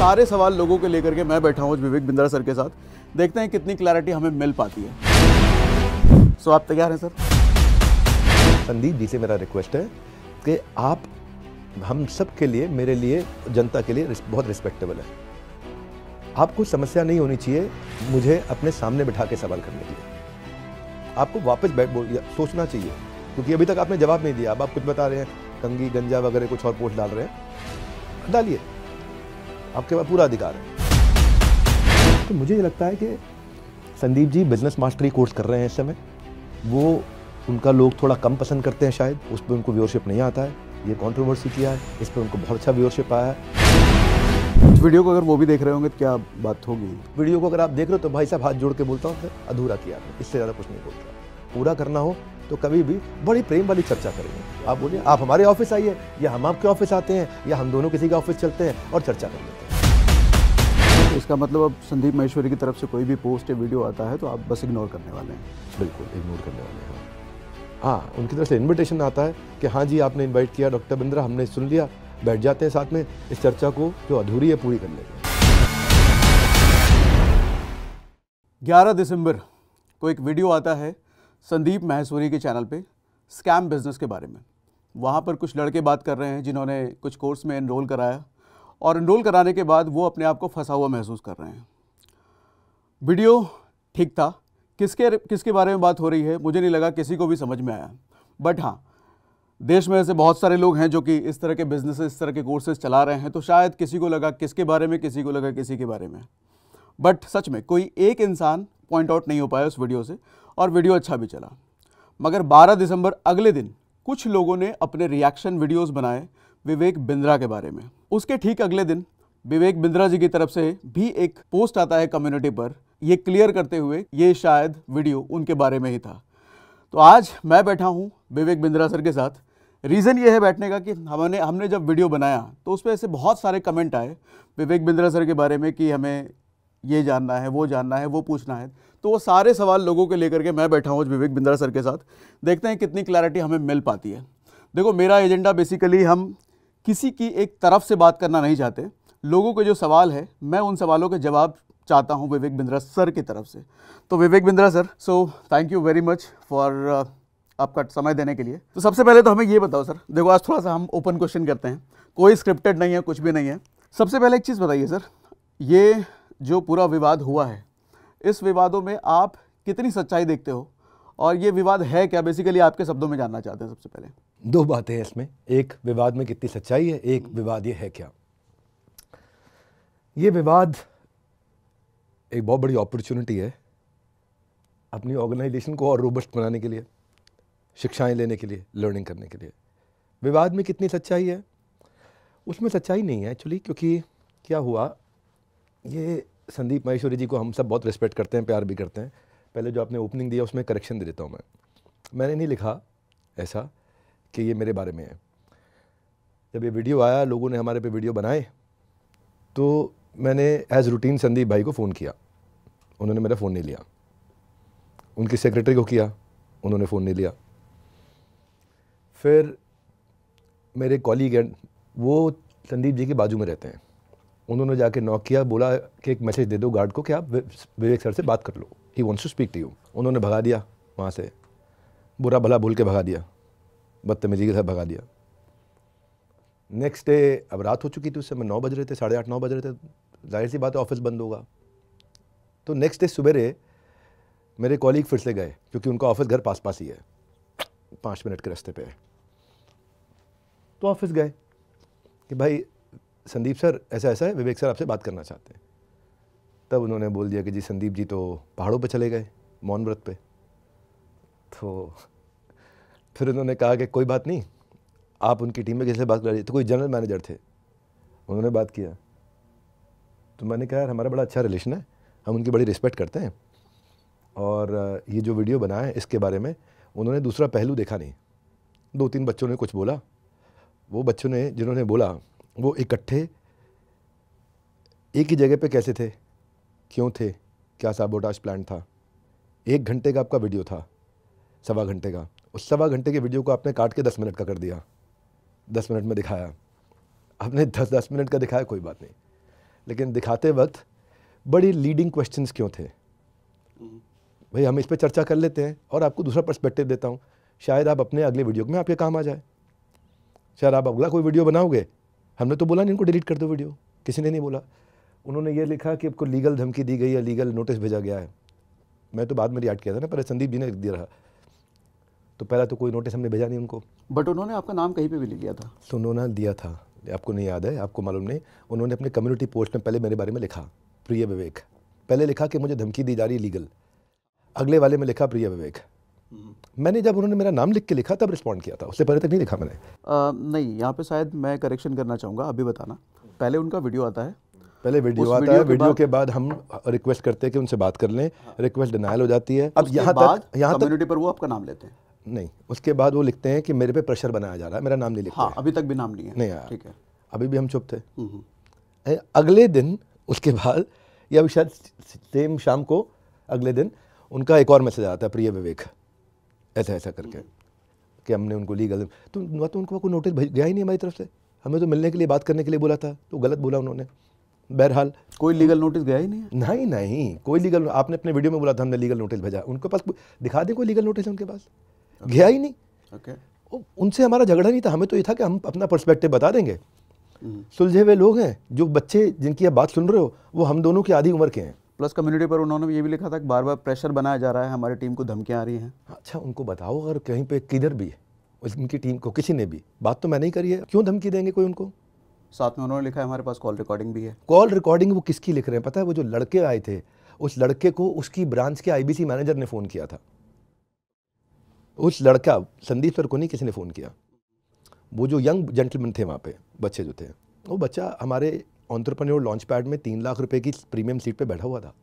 सारे सवाल लोगों के लेकर के मैं बैठा हूँ विवेक बिंद्रा सर के साथ। देखते हैं कितनी क्लैरिटी हमें मिल पाती है। सो आप तैयार हैं सर संदीप जी से मेरा रिक्वेस्ट है कि आप, हम सब के लिए, मेरे लिए, जनता के लिए बहुत रिस्पेक्टेबल है। आपको समस्या नहीं होनी चाहिए, मुझे अपने सामने बिठा के सवाल करने के लिए। आपको वापस बैठ सोचना चाहिए, क्योंकि अभी तक आपने जवाब नहीं दिया। अब आप कुछ बता रहे हैं, कंगी, गंजा वगैरह कुछ और पोस्ट डाल रहे हैं। डालिए। आपके पास पूरा अधिकार है। तो मुझे ये लगता है कि Sandeep ji business mastery course कर रहे हैं इस समय। वो उनका लोग थोड़ा कम पसंद करते हैं शायद उस पर उनको व्यूअरशिप नहीं आता है। ये कंट्रोवर्सी किया है इस पर उनको बहुत अच्छा व्यूअरशिप आया है। वीडियो को अगर वो भी देख रहे होंगे तो क्या बात होगी? वीडियो को अगर आप देख रहे हो तो भाई साहब हाथ जोड़ के बोलता हूँ अधूरा किया इससे ज़्यादा कुछ नहीं बोलता। पूरा करना हो तो कभी भी बड़ी प्रेम वाली चर्चा करेंगे आप बोलिए आप हमारे ऑफ़िस आइए या हम आपके ऑफ़िस आते हैं या हम दोनों किसी के ऑफ़िस चलते हैं और चर्चा कर लेते हैं। इसका मतलब अब संदीप महेश्वरी की तरफ़ से कोई भी पोस्ट या वीडियो आता है तो आप बस इग्नोर करने वाले हैं। बिल्कुल इग्नोर करने वाले हैं। हाँ उनकी तरफ़ से इनविटेशन आता है कि हाँ जी आपने इनवाइट किया डॉक्टर बिंद्रा हमने सुन लिया बैठ जाते हैं साथ में इस चर्चा को जो अधूरी है पूरी कर लेंगे। 11 दिसंबर को एक वीडियो आता है संदीप महेश्वरी के चैनल पे स्कैम बिज़नेस के बारे में। वहाँ पर कुछ लड़के बात कर रहे हैं जिन्होंने कुछ कोर्स में इनरोल कराया और इनरोल कराने के बाद वो अपने आप को फंसा हुआ महसूस कर रहे हैं। वीडियो ठीक था। किसके किसके बारे में बात हो रही है, मुझे नहीं लगा, किसी को भी समझ में आया। बट हाँ देश में ऐसे बहुत सारे लोग हैं जो कि इस तरह के बिज़नेस इस तरह के कोर्सेज चला रहे हैं तो शायद किसी को लगा, किसके बारे में, किसी को लगा, किसी के बारे में। बट सच में कोई एक इंसान पॉइंट आउट नहीं हो पाया उस वीडियो से। और वीडियो अच्छा भी चला। मगर 12 दिसंबर अगले दिन कुछ लोगों ने अपने रिएक्शन वीडियोस बनाए विवेक बिंद्रा के बारे में। उसके ठीक अगले दिन विवेक बिंद्रा जी की तरफ़ से भी एक पोस्ट आता है कम्युनिटी पर। ये क्लियर करते हुए ये शायद वीडियो उनके बारे में ही था। तो आज मैं बैठा हूँ विवेक बिंद्रा सर के साथ। रीज़न ये है बैठने का कि हमने हमने जब वीडियो बनाया तो उस पर ऐसे बहुत सारे कमेंट आए विवेक बिंद्रा सर के बारे में कि हमें ये जानना है, वो जानना है, वो पूछना है। तो वो सारे सवाल लोगों के लेकर के मैं बैठा हूँ विवेक बिंद्रा सर के साथ। देखते हैं कितनी क्लैरिटी हमें मिल पाती है। देखो, मेरा एजेंडा बेसिकली हम किसी की एक तरफ़ से बात करना नहीं चाहते। लोगों के जो सवाल है, मैं उन सवालों के जवाब चाहता हूँ विवेक बिंद्रा सर की तरफ़ से। तो Vivek Bindra sir so thank you very much for आपका समय देने के लिए। तो सबसे पहले तो हमें ये बताओ सर, देखो आज थोड़ा सा हम ओपन क्वेश्चन करते हैं। कोई स्क्रिप्टेड नहीं है, कुछ भी नहीं है। सबसे पहले एक चीज़ बताइए सर, ये जो पूरा विवाद हुआ है इस विवादों में आप कितनी सच्चाई देखते हो? और ये विवाद है क्या? बेसिकली आपके शब्दों में जानना चाहते हैं सबसे पहले। दो बातें हैं इसमें। एक विवाद में कितनी सच्चाई है? एक विवाद ये है क्या? ये विवाद एक बहुत बड़ी अपॉर्चुनिटी है अपनी ऑर्गेनाइजेशन को और रोबस्ट बनाने के लिए शिक्षाएँ लेने के लिए लर्निंग करने के लिए। विवाद में कितनी सच्चाई है? उसमें सच्चाई नहीं है एक्चुअली क्योंकि क्या हुआ? ये संदीप महेश्वरी जी को हम सब बहुत रिस्पेक्ट करते हैं, प्यार भी करते हैं। पहले जो आपने ओपनिंग दिया, उसमें करेक्शन दे देता हूँ मैं। मैंने नहीं लिखा ऐसा कि ये मेरे बारे में है। जब ये वीडियो आया, लोगों ने हमारे पे वीडियो बनाए तो मैंने एज रूटीन संदीप भाई को फ़ोन किया। उन्होंने मेरा फ़ोन नहीं लिया। उनकी सेक्रेटरी को किया, उन्होंने फ़ोन नहीं लिया। फिर मेरे कॉलीग एंड वो संदीप जी के बाजू में रहते हैं। उन्होंने जाके नॉक किया, बोला कि एक मैसेज दे दो गार्ड को कि आप विवेक सर से बात कर लो। He wants to speak to you उन्होंने भगा दिया वहाँ से। बुरा भला बोल के भगा दिया। बदतमीजी के साथ भगा दिया। नेक्स्ट डे अब रात हो चुकी थी उस समय नौ बज रहे थे, साढ़े आठ, नौ बज रहे थे। ज़ाहिर सी बात है ऑफ़िस बंद होगा। तो नेक्स्ट डे सवेरे मेरे कॉलीग फिर से गए, क्योंकि उनका ऑफ़िस घर पास पास ही है। पाँच मिनट के रास्ते पे है। तो ऑफ़िस गए कि भाई संदीप सर, ऐसा ऐसा है? विवेक सर आपसे बात करना चाहते हैं। तब उन्होंने बोल दिया कि जी, संदीप जी तो पहाड़ों पर चले गए, मौन व्रत पे। तो फिर उन्होंने कहा कि कोई बात नहीं, आप उनकी टीम में किसी बात कर रही तो कोई जनरल मैनेजर थे। उन्होंने बात किया। तो मैंने कहा, यार, हमारा बड़ा अच्छा रिलेशन है, हम उनकी बड़ी रिस्पेक्ट करते हैं। और ये जो वीडियो बना है, इसके बारे में उन्होंने दूसरा पहलू देखा नहीं। दो तीन बच्चों ने कुछ बोला। वो बच्चों ने, जिन्होंने बोला वो इकट्ठे एक ही जगह पे कैसे थे? क्यों थे? क्या साबोटाज प्लान था? एक घंटे का आपका वीडियो था, सवा घंटे का। उस सवा घंटे के वीडियो को आपने काट के दस मिनट का कर दिया। दस मिनट में दिखाया। आपने दस दस मिनट का दिखाया, कोई बात नहीं। लेकिन दिखाते वक्त बड़ी लीडिंग क्वेश्चंस क्यों थे? भाई, हम इस पर चर्चा कर लेते हैं और आपको दूसरा पर्सपेक्टिव देता हूँ। शायद आप अपने अगले वीडियो में आपके काम आ जाए। शायद आप अगला कोई वीडियो बनाओगे हमने तो बोला नहीं इनको डिलीट कर दो वीडियो किसी ने नहीं बोला। उन्होंने ये लिखा कि आपको लीगल धमकी दी गई है लीगल नोटिस भेजा गया है। मैं तो बाद में रिएक्ट किया था ना पहले संदीप जी ने दिया रहा। तो पहला तो कोई नोटिस हमने भेजा नहीं उनको। बट उन्होंने आपका नाम कहीं पे भी लिख लिया था। तो उन्होंने दिया था। आपको नहीं याद है आपको मालूम नहीं। उन्होंने अपने कम्युनिटी पोस्ट में पहले मेरे बारे में लिखा प्रिय विवेक। पहले लिखा कि मुझे धमकी दी जा रही है लीगल अगले वाले में लिखा प्रिय विवेक। मैंने जब उन्होंने मेरा नाम लिख के लिखा तब रिस्पॉन्ड किया था। उससे पहले तक नहीं लिखा मैंने। आ, नहीं यहाँ पे शायद मैं करेक्शन करना चाहूँगा अभी बताना। पहले उनका वीडियो आता है। पहले वीडियो आता वीडियो है वीडियो के बाद हम रिक्वेस्ट करते हैं कि उनसे बात कर लें। रिक्वेस्ट डिनायल हो जाती है। अब यहाँ तक यहाँ तक कम्युनिटी पर वो आपका नाम लेते हैं। नहीं उसके बाद वो लिखते हैं कि मेरे पे प्रेशर बनाया जा रहा है मेरा नाम नहीं लिखते हाँ अभी तक भी नाम नहीं है। नहीं आया ठीक है। अभी भी हम चुप थे। हम्म, हम्म। अगले दिन उसके बाद या शायद सेम शाम को अगले दिन उनका एक और मैसेज आता है प्रिय विवेक। ऐसा ऐसा करके कि हमने उनको लीगल तो न तो उनको कोई नोटिस भेज- गया ही नहीं हमारी तरफ़ से। हमें तो मिलने के लिए बात करने के लिए बोला था। तो गलत बोला उन्होंने। बहरहाल कोई लीगल नोटिस गया ही नहीं नहीं नहीं। कोई लीगल आपने अपने वीडियो में बोला था हमने लीगल नोटिस भेजा। उनके पास दिखा दें कोई लीगल नोटिस उनके पास। गया ही नहीं। ओके उनसे हमारा झगड़ा नहीं था। हमें तो ये था कि हम अपना पर्सपेक्टिव बता देंगे। हम्म। सुलझे हुए लोग हैं। जो बच्चे जिनकी आप बात सुन रहे हो वो हम दोनों की आधी उम्र के हैं। प्लस कम्युनिटी पर उन्होंने ये भी लिखा था कि बार बार प्रेशर बनाया जा रहा है हमारी टीम को धमकियाँ आ रही हैं। अच्छा उनको बताओ अगर कहीं पे किधर भी उनकी टीम को किसी ने भी बात तो मैं नहीं करी है क्यों धमकी देंगे कोई उनको? साथ में उन्होंने लिखा है हमारे पास कॉल रिकॉर्डिंग भी है। कॉल रिकॉर्डिंग वो किसकी लिख रहे हैं? पता है वो जो लड़के आए थे उस लड़के को उसकी ब्रांच के आईबीसी मैनेजर ने फ़ोन किया था। उस लड़का संदीप सर को नहीं किसी ने फ़ोन किया। वो जो यंग जेंटलमैन थे वहाँ पे बच्चे जो थे वो बच्चा हमारे ऑन्टरप्रन्योर लॉन्च पैड में तीन लाख रुपए की प्रीमियम सीट पे बैठा हुआ था।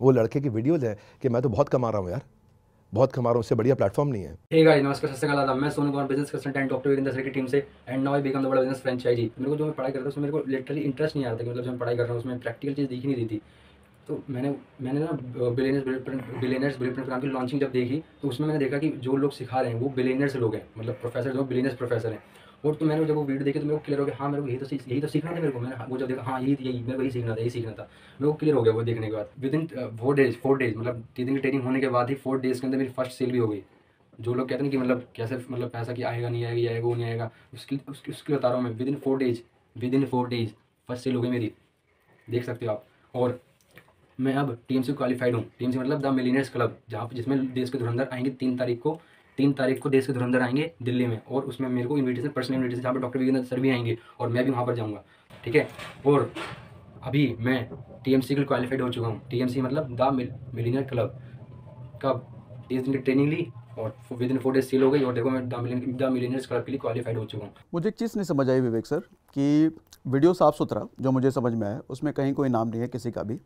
वो लड़के की वीडियोज़ है कि मैं तो बहुत कमा रहा हूँ यार। बहुत कमा रहा हूँ, उससे बढ़िया प्लेटफॉर्म नहीं है। हे गाइस नमस्कार मैं Sonu Kumar business consultant doctor Virendra sir की टीम से and now I become the बड़ा बिज़नेस फ्रेंचाइजी मेरे को जो मैं पढ़ाई उसमें मेरे को लिटरली इंटरेस्ट नहीं आ रहा था मतलब जो मैं पढ़ाई कर रहा हूँ, उसमें प्रैक्टिकल चीज़ दिख नहीं रही थी। तो मैंने मैंने ना बिलेनर्स बिलेनर्स बिल प्रोग्राम की लॉन्चिंग जब देखी तो उसमें मैंने देखा कि जो लोग सिखा रहे हैं, वो बिलेनर्स लोग हैं मतलब प्रोफेसर जो बिलेनर्स प्रोफेसर हैं। और तो मैंने जब वो वीडियो देखी तो मेरे को क्लियर हो गया हाँ मेरे को यही तो यही तो सीखना था मेरे को। मैंने, वो जब देखा हाँ यही यही, मेरे को यही सीखना था, यही सीखना था। मेरे को क्लियर हो गया वो देखने के बाद। Within four days four days मतलब तीन दिन की ट्रेनिंग होने के बाद ही फोर डेज़ के अंदर मेरी फ़र्स्ट सेल भी हो गई। जो लोग कहते हैं कि मतलब कैसे मतलब पैसा कि आएगा, नहीं आएगा आएगा, वो नहीं आएगा, उसकी उसकी उसकी बता रहा हूँ मैं within four days within four days first sale हो गई मेरी। देख सकते हो आप। और मैं अब टीम से क्वालिफाइड हूँ। टीम से मतलब द मिलीनियर्स क्लब जहाँ जिसमें देश के धुरंधर आएँगे, तीन तारीख को, तीन तारीख को देश के धुरंधर आएँगे दिल्ली में। और उसमें मेरे को इन्विटेशन पर्सनल इन्विटेशन जहाँ पर डॉक्टर विजेंद्र सर भी आएँगे और मैं भी वहाँ पर जाऊँगा। ठीक है? और अभी मैं टीएमसी के लिए क्वालिफाइड हो चुका हूँ। टीएमसी मतलब द मिलीनियर क्लब कब तीस दिन की ट्रेनिंग ली और within four days sale हो गई और देखो मैं द मिलीनियर्स क्लब के लिए क्वालिफाइड हो चुका हूँ। मुझे एक चीज़ नहीं समझ आई विवेक सर, कि वीडियो साफ़ सुथरा, जो मुझे समझ में आया, उसमें कहीं कोई नाम नहीं है किसी का भी।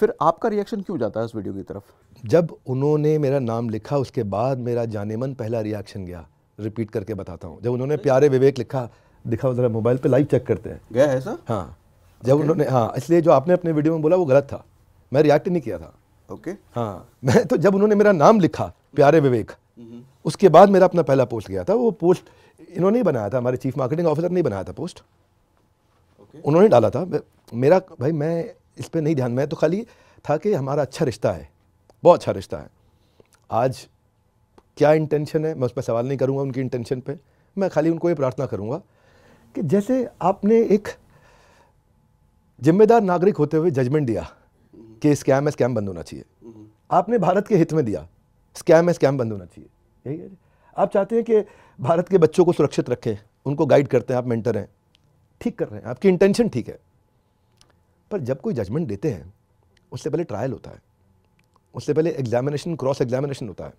फिर आपका रिएक्शन क्यों जाता है उस वीडियो की तरफ़? जब उन्होंने मेरा नाम लिखा उसके बाद मेरा जाने मन पहला रिएक्शन गया। रिपीट करके बताता हूँ। जब उन्होंने प्यारे विवेक लिखा दिखाओ ज़रा मोबाइल पे लाइव चेक करते हैं। गया है सर हाँ। जब okay. उन्होंने हाँ इसलिए जो आपने अपने वीडियो में बोला वो गलत था। मैं रिएक्ट नहीं किया था। Okay okay. हाँ। मैं तो जब उन्होंने मेरा नाम लिखा प्यारे विवेक उसके बाद मेरा अपना पहला पोस्ट गया था। वो पोस्ट इन्होंने ही बनाया था हमारे चीफ मार्केटिंग ऑफिसर ने बनाया था पोस्ट उन्होंने डाला था। मेरा भाई मैं इस पर नहीं ध्यान। मैं तो खाली था कि हमारा अच्छा रिश्ता है, बहुत अच्छा रिश्ता है। आज क्या इंटेंशन है? मैं उस पर सवाल नहीं करूँगा उनकी इंटेंशन पे। मैं खाली उनको ये प्रार्थना करूँगा कि जैसे आपने एक जिम्मेदार नागरिक होते हुए जजमेंट दिया कि स्कैम है स्कैम बंद होना चाहिए। आपने भारत के हित में दिया स्कैम है स्कैम बंद होना चाहिए। यही है। आप चाहते हैं कि भारत के बच्चों को सुरक्षित रखें, उनको गाइड करते हैं, आप मेंटर हैं, ठीक कर रहे हैं। आपकी इंटेंशन ठीक है। पर जब कोई जजमेंट देते हैं, उससे पहले ट्रायल होता है। उससे पहले एग्जामिनेशन क्रॉस एग्जामिनेशन होता है।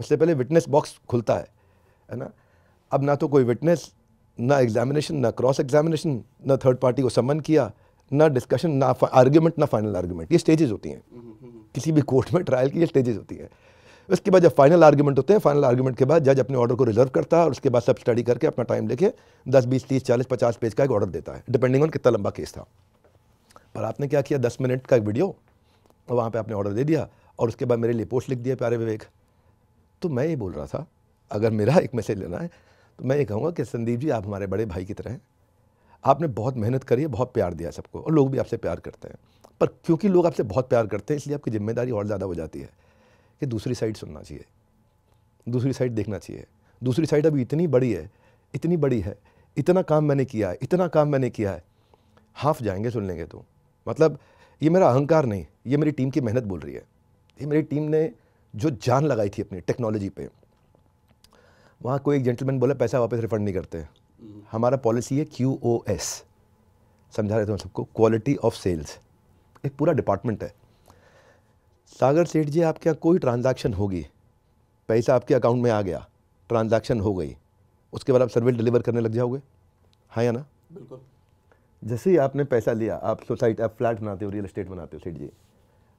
उससे पहले विटनेस बॉक्स खुलता है है ना? अब ना तो कोई विटनेस ना एग्जामिनेशन ना क्रॉस एग्जामिनेशन ना थर्ड पार्टी को सम्मन किया, ना डिस्कशन ना आर्ग्यूमेंट ना फाइनल आर्ग्यूमेंट ये स्टेजेस होती हैं। किसी भी कोर्ट में ट्रायल की ये स्टेजेस होती हैं। उसके बाद जब फाइनल आर्ग्यूमेंट होते हैं फाइनल आर्ग्यूमेंट के बाद जज अपने ऑर्डर को रिज़र्व करता है और उसके बाद सब स्टडी करके अपना टाइम लेके 10 बीस, तीस, चालीस, पचास पेज का एक ऑर्डर देता है डिपेंडिंग ऑन कितना लंबा केस था। पर आपने क्या किया? दस मिनट का एक वीडियो और वहाँ पर आपने ऑर्डर दे दिया और उसके बाद मेरे लिए पोस्ट लिख दिया प्यारे विवेक। तो मैं ये बोल रहा था, अगर मेरा एक मैसेज लेना है तो मैं ये कहूँगा कि संदीप जी, आप हमारे बड़े भाई की तरह हैं। आपने बहुत मेहनत करी है, बहुत प्यार दिया सबको और लोग भी आपसे प्यार करते हैं। पर क्योंकि लोग आपसे बहुत प्यार करते हैं, इसलिए आपकी ज़िम्मेदारी और ज़्यादा हो जाती है कि दूसरी साइड सुनना चाहिए, दूसरी साइड देखना चाहिए। दूसरी साइड अभी इतनी बड़ी है, इतनी बड़ी है, इतना काम मैंने किया है, इतना काम मैंने किया है। हाफ़ जाएँगे सुन लेंगे तो। मतलब ये मेरा अहंकार नहीं ये मेरी टीम की मेहनत बोल रही है। ये मेरी टीम ने जो जान लगाई थी अपनी टेक्नोलॉजी पे वहाँ कोई एक जेंटलमैन बोला पैसा वापस रिफंड नहीं करते हमारा पॉलिसी है क्यू ओ एस। समझा रहे थे मैं सबको? क्वालिटी ऑफ़ सेल्स एक पूरा डिपार्टमेंट है। सागर सेठ जी आपके यहाँ कोई ट्रांजैक्शन होगी? पैसा आपके अकाउंट में आ गया ट्रांजैक्शन हो गई। उसके बाद आप सर्विस डिलीवर करने लग जाओगे? हाँ या ना? बिल्कुल। जैसे ही आपने पैसा लिया आप सोसाइटी आप फ्लैट बनाते हो रियल इस्टेट बनाते हो सेठ जी।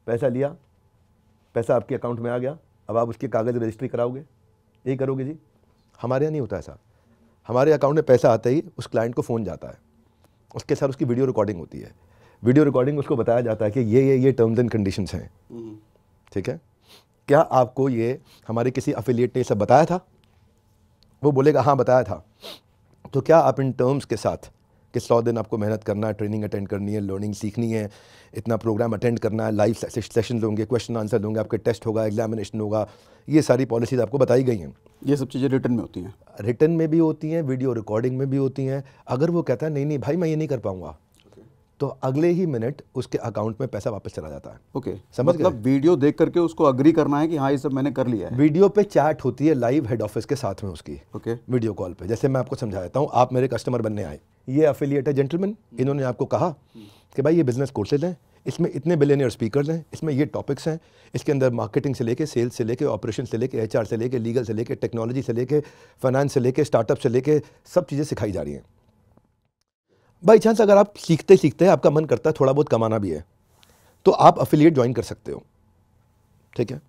पैसा लिया पैसा आपके अकाउंट में आ गया अब आप उसके कागज़ रजिस्ट्री कराओगे। यही करोगे जी? हमारे यहाँ नहीं होता ऐसा। हमारे अकाउंट में पैसा आते ही उस क्लाइंट को फ़ोन जाता है। उसके साथ उसकी वीडियो रिकॉर्डिंग होती है। वीडियो रिकॉर्डिंग उसको बताया जाता है कि ये ये ये टर्म्स एंड कंडीशंस हैं। ठीक है? क्या आपको ये हमारे किसी अफिलिएट ने सब बताया था? वो बोलेगा हाँ बताया था। तो क्या आप इन टर्म्स के साथ कि सौ दिन आपको मेहनत करना है ट्रेनिंग अटेंड करनी है लर्निंग सीखनी है इतना प्रोग्राम अटेंड करना है लाइव सेशन होंगे क्वेश्चन आंसर होंगे आपके टेस्ट होगा एग्जामिनेशन होगा ये सारी पॉलिसीज़ आपको बताई गई हैं। ये सब चीज़ें रिटर्न में होती हैं? रिटर्न में भी होती हैं वीडियो रिकॉर्डिंग में भी होती हैं। अगर वो कहता है नहीं नहीं भाई मैं ये नहीं कर पाऊँगा। तो अगले ही मिनट उसके अकाउंट में पैसा वापस चला जाता है। ओके समझ मतलब वीडियो देख करके उसको अग्री करना है कि हाँ ये सब मैंने कर लिया है। वीडियो पे चैट होती है लाइव हेड ऑफ़िस के साथ में उसकी ओके। okay. वीडियो कॉल पे। जैसे मैं आपको समझा देता हूँ आप मेरे कस्टमर बनने आए। ये अफिलियट है जेंटलमैन इन्होंने आपको कहा कि भाई ये बिज़नेस कोर्सेज हैं इसमें इतने बिलियनियर स्पीकर्स हैं इसमें ये टॉपिक्स हैं इसके अंदर मार्केटिंग से लेके सेल्स से लेके ऑपरेशन से लेके एचआर से लेके लीगल से लेके टेक्नोलॉजी से लेके फाइनेंस से लेके स्टार्टअप से लेके सब चीज़ें सिखाई जा रही हैं। बाई चांस अगर आप सीखते सीखते आपका मन करता है थोड़ा बहुत कमाना भी है तो आप अफिलिएट ज्वाइन कर सकते हो। ठीक है?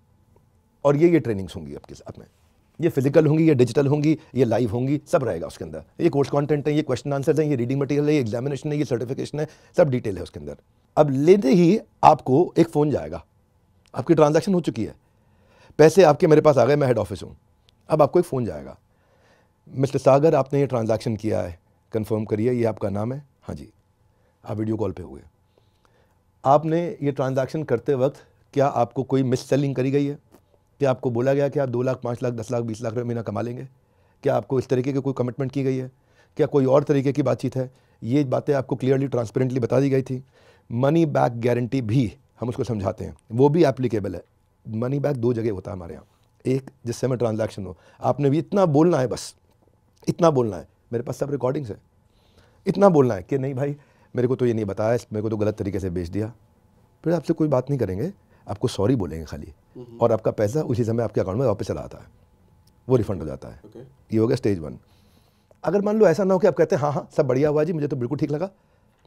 और ये ये ट्रेनिंग्स होंगी आपके साथ में। ये फ़िज़िकल होंगी, ये डिजिटल होंगी, ये लाइव होंगी, सब रहेगा उसके अंदर। ये कोर्स कंटेंट है, ये क्वेश्चन आंसर है, ये रीडिंग मटेरियल है, ये एग्जामिनेशन है, ये सर्टिफिकेशन है, सब डिटेल है उसके अंदर। अब लेते ही आपको एक फ़ोन जाएगा। आपकी ट्रांजैक्शन हो चुकी है। पैसे आपके मेरे पास आ गए, मैं हेड ऑफ़िस हूँ। अब आपको एक फ़ोन जाएगा। मिस्टर सागर, आपने ये ट्रांजैक्शन किया है। कंफर्म करिए, ये आपका नाम है? हाँ जी। आप वीडियो कॉल पे हुए आपने ये ट्रांजैक्शन करते वक्त क्या आपको कोई मिस सेलिंग करी गई है? क्या आपको बोला गया कि आप दो लाख, पाँच लाख, दस लाख, बीस लाख रुपये महीना कमा लेंगे? क्या आपको इस तरीके की कोई कमिटमेंट की गई है? क्या कोई और तरीके की बातचीत है? ये बातें आपको क्लियरली ट्रांसपेरेंटली बता दी गई थी। मनी बैक गारंटी भी हम उसको समझाते हैं। वो भी एप्लीकेबल है। मनी बैक दो जगह होता है हमारे यहाँ। एक, जिससे में ट्रांजैक्शन हो। आपने भी इतना बोलना है बस। इतना बोलना है। मेरे पास सब रिकॉर्डिंग्स है। इतना बोलना है कि नहीं भाई मेरे को तो ये नहीं बताया मेरे को तो गलत तरीके से बेच दिया। फिर आपसे कोई बात नहीं करेंगे आपको सॉरी बोलेंगे खाली। और आपका पैसा उसी समय आपके अकाउंट में वापस चला आता है। वो रिफंड हो जाता है। Okay. ये हो गया स्टेज वन अगर मान लो ऐसा ना हो कि आप कहते हैं हाँ हाँ सब बढ़िया हुआ जी मुझे तो बिल्कुल ठीक लगा।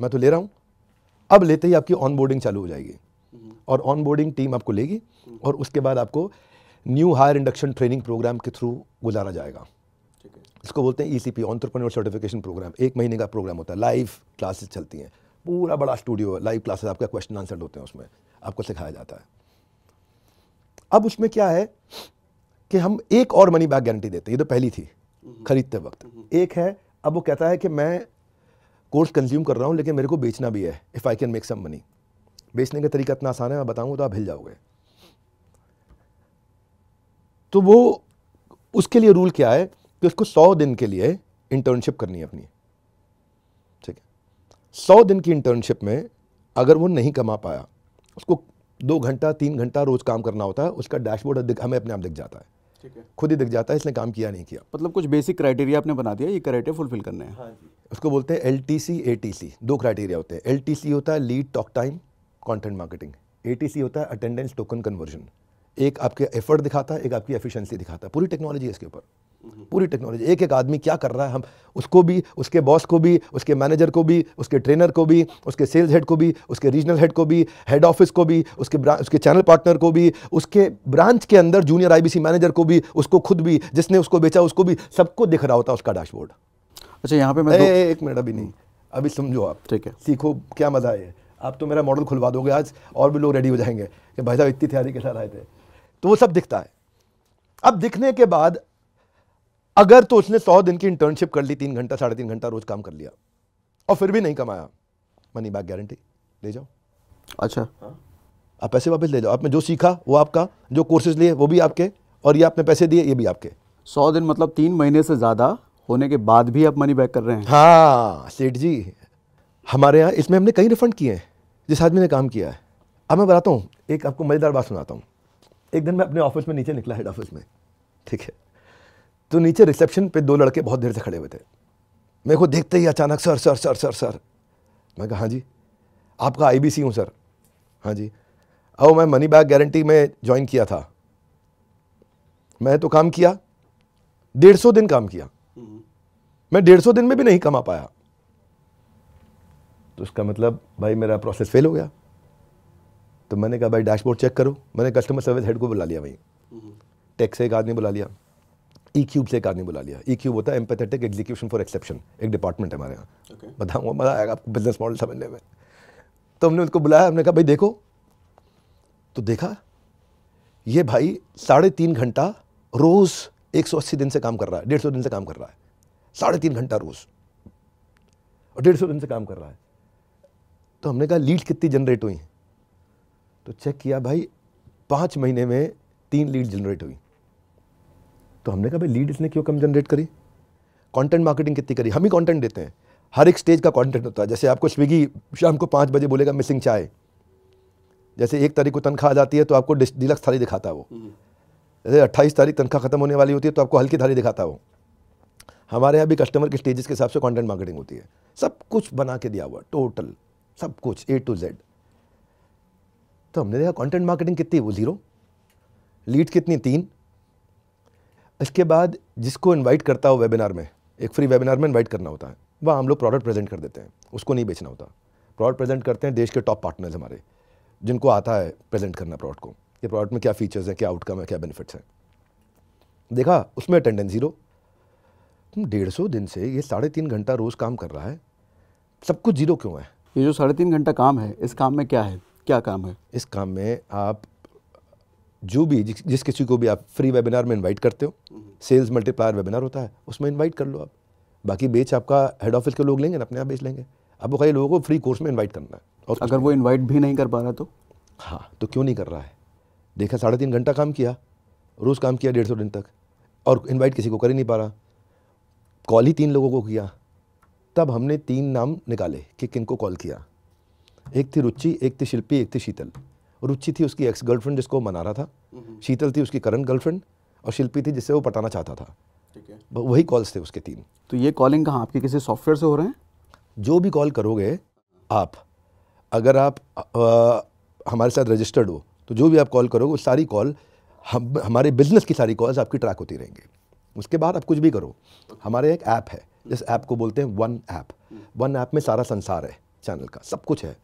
मैं तो ले रहा हूँ। अब लेते ही आपकी ऑन बोर्डिंग चालू हो जाएगी। और ऑन बोर्डिंग टीम आपको लेगी और उसके बाद आपको new hire induction training program के थ्रू गुजारा जाएगा। इसको बोलते हैं E C P entrepreneur certification program एक महीने का प्रोग्राम होता है। लाइव क्लासेस चलती हैं। पूरा बड़ा स्टूडियो है लाइव क्लासेस आपका क्वेश्चन आंसर होते हैं उसमें। आपको सिखाया जाता है। अब उसमें क्या है कि हम एक और मनी बैक गारंटी देते हैं। ये तो पहली थी। खरीदते वक्त। एक है अब वो कहता है कि मैं कोर्स कंज्यूम कर रहा हूँ लेकिन मेरे को बेचना भी है if I can make some money बेचने का तरीका इतना आसान है मैं बताऊँगा तो आप हिल जाओगे। तो वो उसके लिए रूल क्या है? कि उसको सौ दिन के लिए इंटर्नशिप करनी है अपनी। ठीक है? सौ दिन की इंटर्नशिप में अगर वो नहीं कमा पाया उसको दो घंटा तीन घंटा रोज काम करना होता है उसका डैशबोर्ड दिख- हमें अपने आप दिख जाता है। ठीक है। खुद ही दिख जाता है इसने काम किया नहीं किया। मतलब कुछ बेसिक क्राइटेरिया आपने बना दिया ये क्राइटेरिया फुलफिल करने हैं। उसको बोलते हैं L T C A T C दो क्राइटेरिया होते हैं। एल टी सी होता है lead talk time content marketing A T C होता है अटेंडेंस टोकन कन्वर्जन एक आपके एफर्ट दिखाता है एक आपकी एफिशिएंसी दिखाता है। पूरी टेक्नोलॉजी है इसके ऊपर। पूरी टेक्नोलॉजी एक एक आदमी क्या कर रहा है? हम उसको भी उसके बॉस को भी उसके मैनेजर को भी उसके ट्रेनर को भी उसके सेल्स हेड को भी उसके रीजनल हेड को भी हेड ऑफ़िस को भी उसके उसके चैनल पार्टनर को भी उसके ब्रांच के अंदर जूनियर आईबीसी मैनेजर को भी उसको खुद भी जिसने उसको बेचा उसको भी सबको दिख रहा होता है उसका डैशबोर्ड अच्छा यहाँ पे मैं ए, एक मिनट अभी नहीं। अभी समझो आप। ठीक है। सीखो क्या मज़ा है आप तो मेरा मॉडल खुलवा दोगे आज और भी लोग रेडी हो जाएँगे कि भाई साहब इतनी तैयारी के साथ आए थे। तो वो सब दिखता है। अब दिखने के बाद अगर तो उसने सौ दिन की इंटर्नशिप कर ली तीन घंटा साढ़े तीन घंटा रोज काम कर लिया और फिर भी नहीं कमाया। मनी बैक गारंटी ले जाओ। अच्छा। आप पैसे वापस ले जाओ आपने जो सीखा वो आपका जो कोर्सेज लिए वो भी आपके और ये आपने पैसे दिए ये भी आपके। सौ दिन मतलब तीन महीने से ज़्यादा होने के बाद भी आप मनी बैक कर रहे हैं। हाँ सेठ जी हमारे यहाँ इसमें हमने कई रिफंड किए हैं जिस आदमी ने काम किया है। अब मैं बताता हूँ एक आपको मज़ेदार बात सुनाता हूँ। एक दिन मैं अपने ऑफ़िस में नीचे निकला हेड ऑफ़िस में। ठीक है। तो नीचे रिसेप्शन पे दो लड़के बहुत देर से खड़े हुए थे। मेरे को देखते ही अचानक, sir sir sir sir sir. मैं कहा हाँ जी। आपका आई बी सी हूँ, सर। हाँ जी। अब मैं मनी बैग गारंटी में ज्वाइन किया था। मैं तो काम किया। डेढ़ सौ दिन काम किया। मैं डेढ़ सौ दिन में भी नहीं कमा पाया। तो उसका मतलब भाई, मेरा प्रोसेस फेल हो गया। तो मैंने कहा, भाई डैशबोर्ड चेक करो। मैंने कस्टमर सर्विस हेड को बुला लिया भाई टेक्स एक आदमी बुला लिया। ई क्यूब से एक आदमी बुला लिया। ई क्यूब होता है एम्पैथेटिक एग्जीक्यूशन फॉर एक्सेप्शन एक डिपार्टमेंट है हमारे यहाँ। बताऊँगा मज़ा आएगा आपको बिज़नेस मॉडल समझने में। तो हमने उसको बुलाया हमने कहा भाई देखो। तो देखा ये भाई साढ़े तीन घंटा रोज़ एक सौ अस्सी दिन से काम कर रहा है डेढ़ सौ दिन से काम कर रहा है। साढ़े तीन घंटा रोज़। और डेढ़ सौ दिन से काम कर रहा है। तो हमने कहा लीड कितनी जनरेट हुई? तो चेक किया भाई पाँच महीने में तीन लीड जनरेट हुई। तो हमने कहा भाई लीड इसने क्यों कम जनरेट करी? कंटेंट मार्केटिंग कितनी करी? हम ही कंटेंट देते हैं। हर एक स्टेज का कंटेंट होता है। जैसे आपको स्विगी शाम को पाँच बजे बोलेगा मिसिंग चाय. जैसे एक तारीख को तनख्वाह आ जाती है तो आपको डिलक्स थाली दिखाता है वो जैसे अट्ठाईस तारीख तनख्वाह खत्म होने वाली होती है तो आपको हल्की थाली दिखाता है वो। हमारे यहाँ भी कस्टमर के स्टेजेस के हिसाब से कंटेंट मार्केटिंग होती है। सब कुछ बना के दिया हुआ टोटल सब कुछ ए टू जेड तो हमने देखा कंटेंट मार्केटिंग कितनी? वो ज़ीरो लीड कितनी? तीन। इसके बाद जिसको इनवाइट करता हो वेबिनार में एक फ्री वेबिनार में इनवाइट करना होता है वह हम लोग प्रोडक्ट प्रेजेंट कर देते हैं उसको नहीं बेचना होता। प्रोडक्ट प्रेजेंट करते हैं देश के टॉप पार्टनर्स हमारे जिनको आता है प्रेजेंट करना प्रोडक्ट को। ये प्रोडक्ट में क्या फीचर्स हैं क्या आउटकम है क्या बेनिफिट्स हैं। देखा उसमें अटेंडेंस ज़ीरो तुम डेढ़ सौ दिन से ये साढ़े तीन घंटा रोज़ काम कर रहा है सब कुछ ज़ीरो क्यों है? ये जो साढ़े तीन घंटा काम है इस काम में क्या है? क्या काम है? इस काम में आप जो भी जिस, जिस किसी को भी आप फ्री वेबिनार में इनवाइट करते हो सेल्स मल्टीप्लायर वेबिनार होता है उसमें इनवाइट कर लो आप। बाकी बेच आपका हेड ऑफ़िस के लोग लेंगे ना अपने आप बेच लेंगे। आपको कई लोगों को फ्री कोर्स में इनवाइट करना है। और अगर वो इनवाइट भी नहीं कर पा रहा तो? हाँ तो क्यों नहीं कर रहा है? देखा साढ़े तीन घंटा काम किया रोज़ काम किया डेढ़ सौ दिन तक और इनवाइट किसी को कर ही नहीं पा रहा। कॉल ही तीन लोगों को किया। तब हमने तीन नाम निकाले कि किन को कॉल किया। एक थी रुचि एक थी शिल्पी एक थी शीतल। रुचि थी उसकी एक्स गर्लफ्रेंड जिसको मना रहा था। शीतल थी उसकी करंट गर्लफ्रेंड और शिल्पी थी जिससे वो पटाना चाहता था। ठीक है। वही कॉल्स थे उसके तीन। तो ये कॉलिंग कहाँ आपके किसी सॉफ्टवेयर से हो रहे हैं? जो भी कॉल करोगे आप अगर आप आ, हमारे साथ रजिस्टर्ड हो तो जो भी आप कॉल करोगे वो सारी कॉल हम हमारे बिज़नेस की सारी कॉल्स आपकी ट्रैक होती रहेंगे। उसके बाद आप कुछ भी करो। हमारे एक ऐप है। जिस ऐप को बोलते हैं वन ऐप वन ऐप में सारा संसार है चैनल का। सब कुछ है।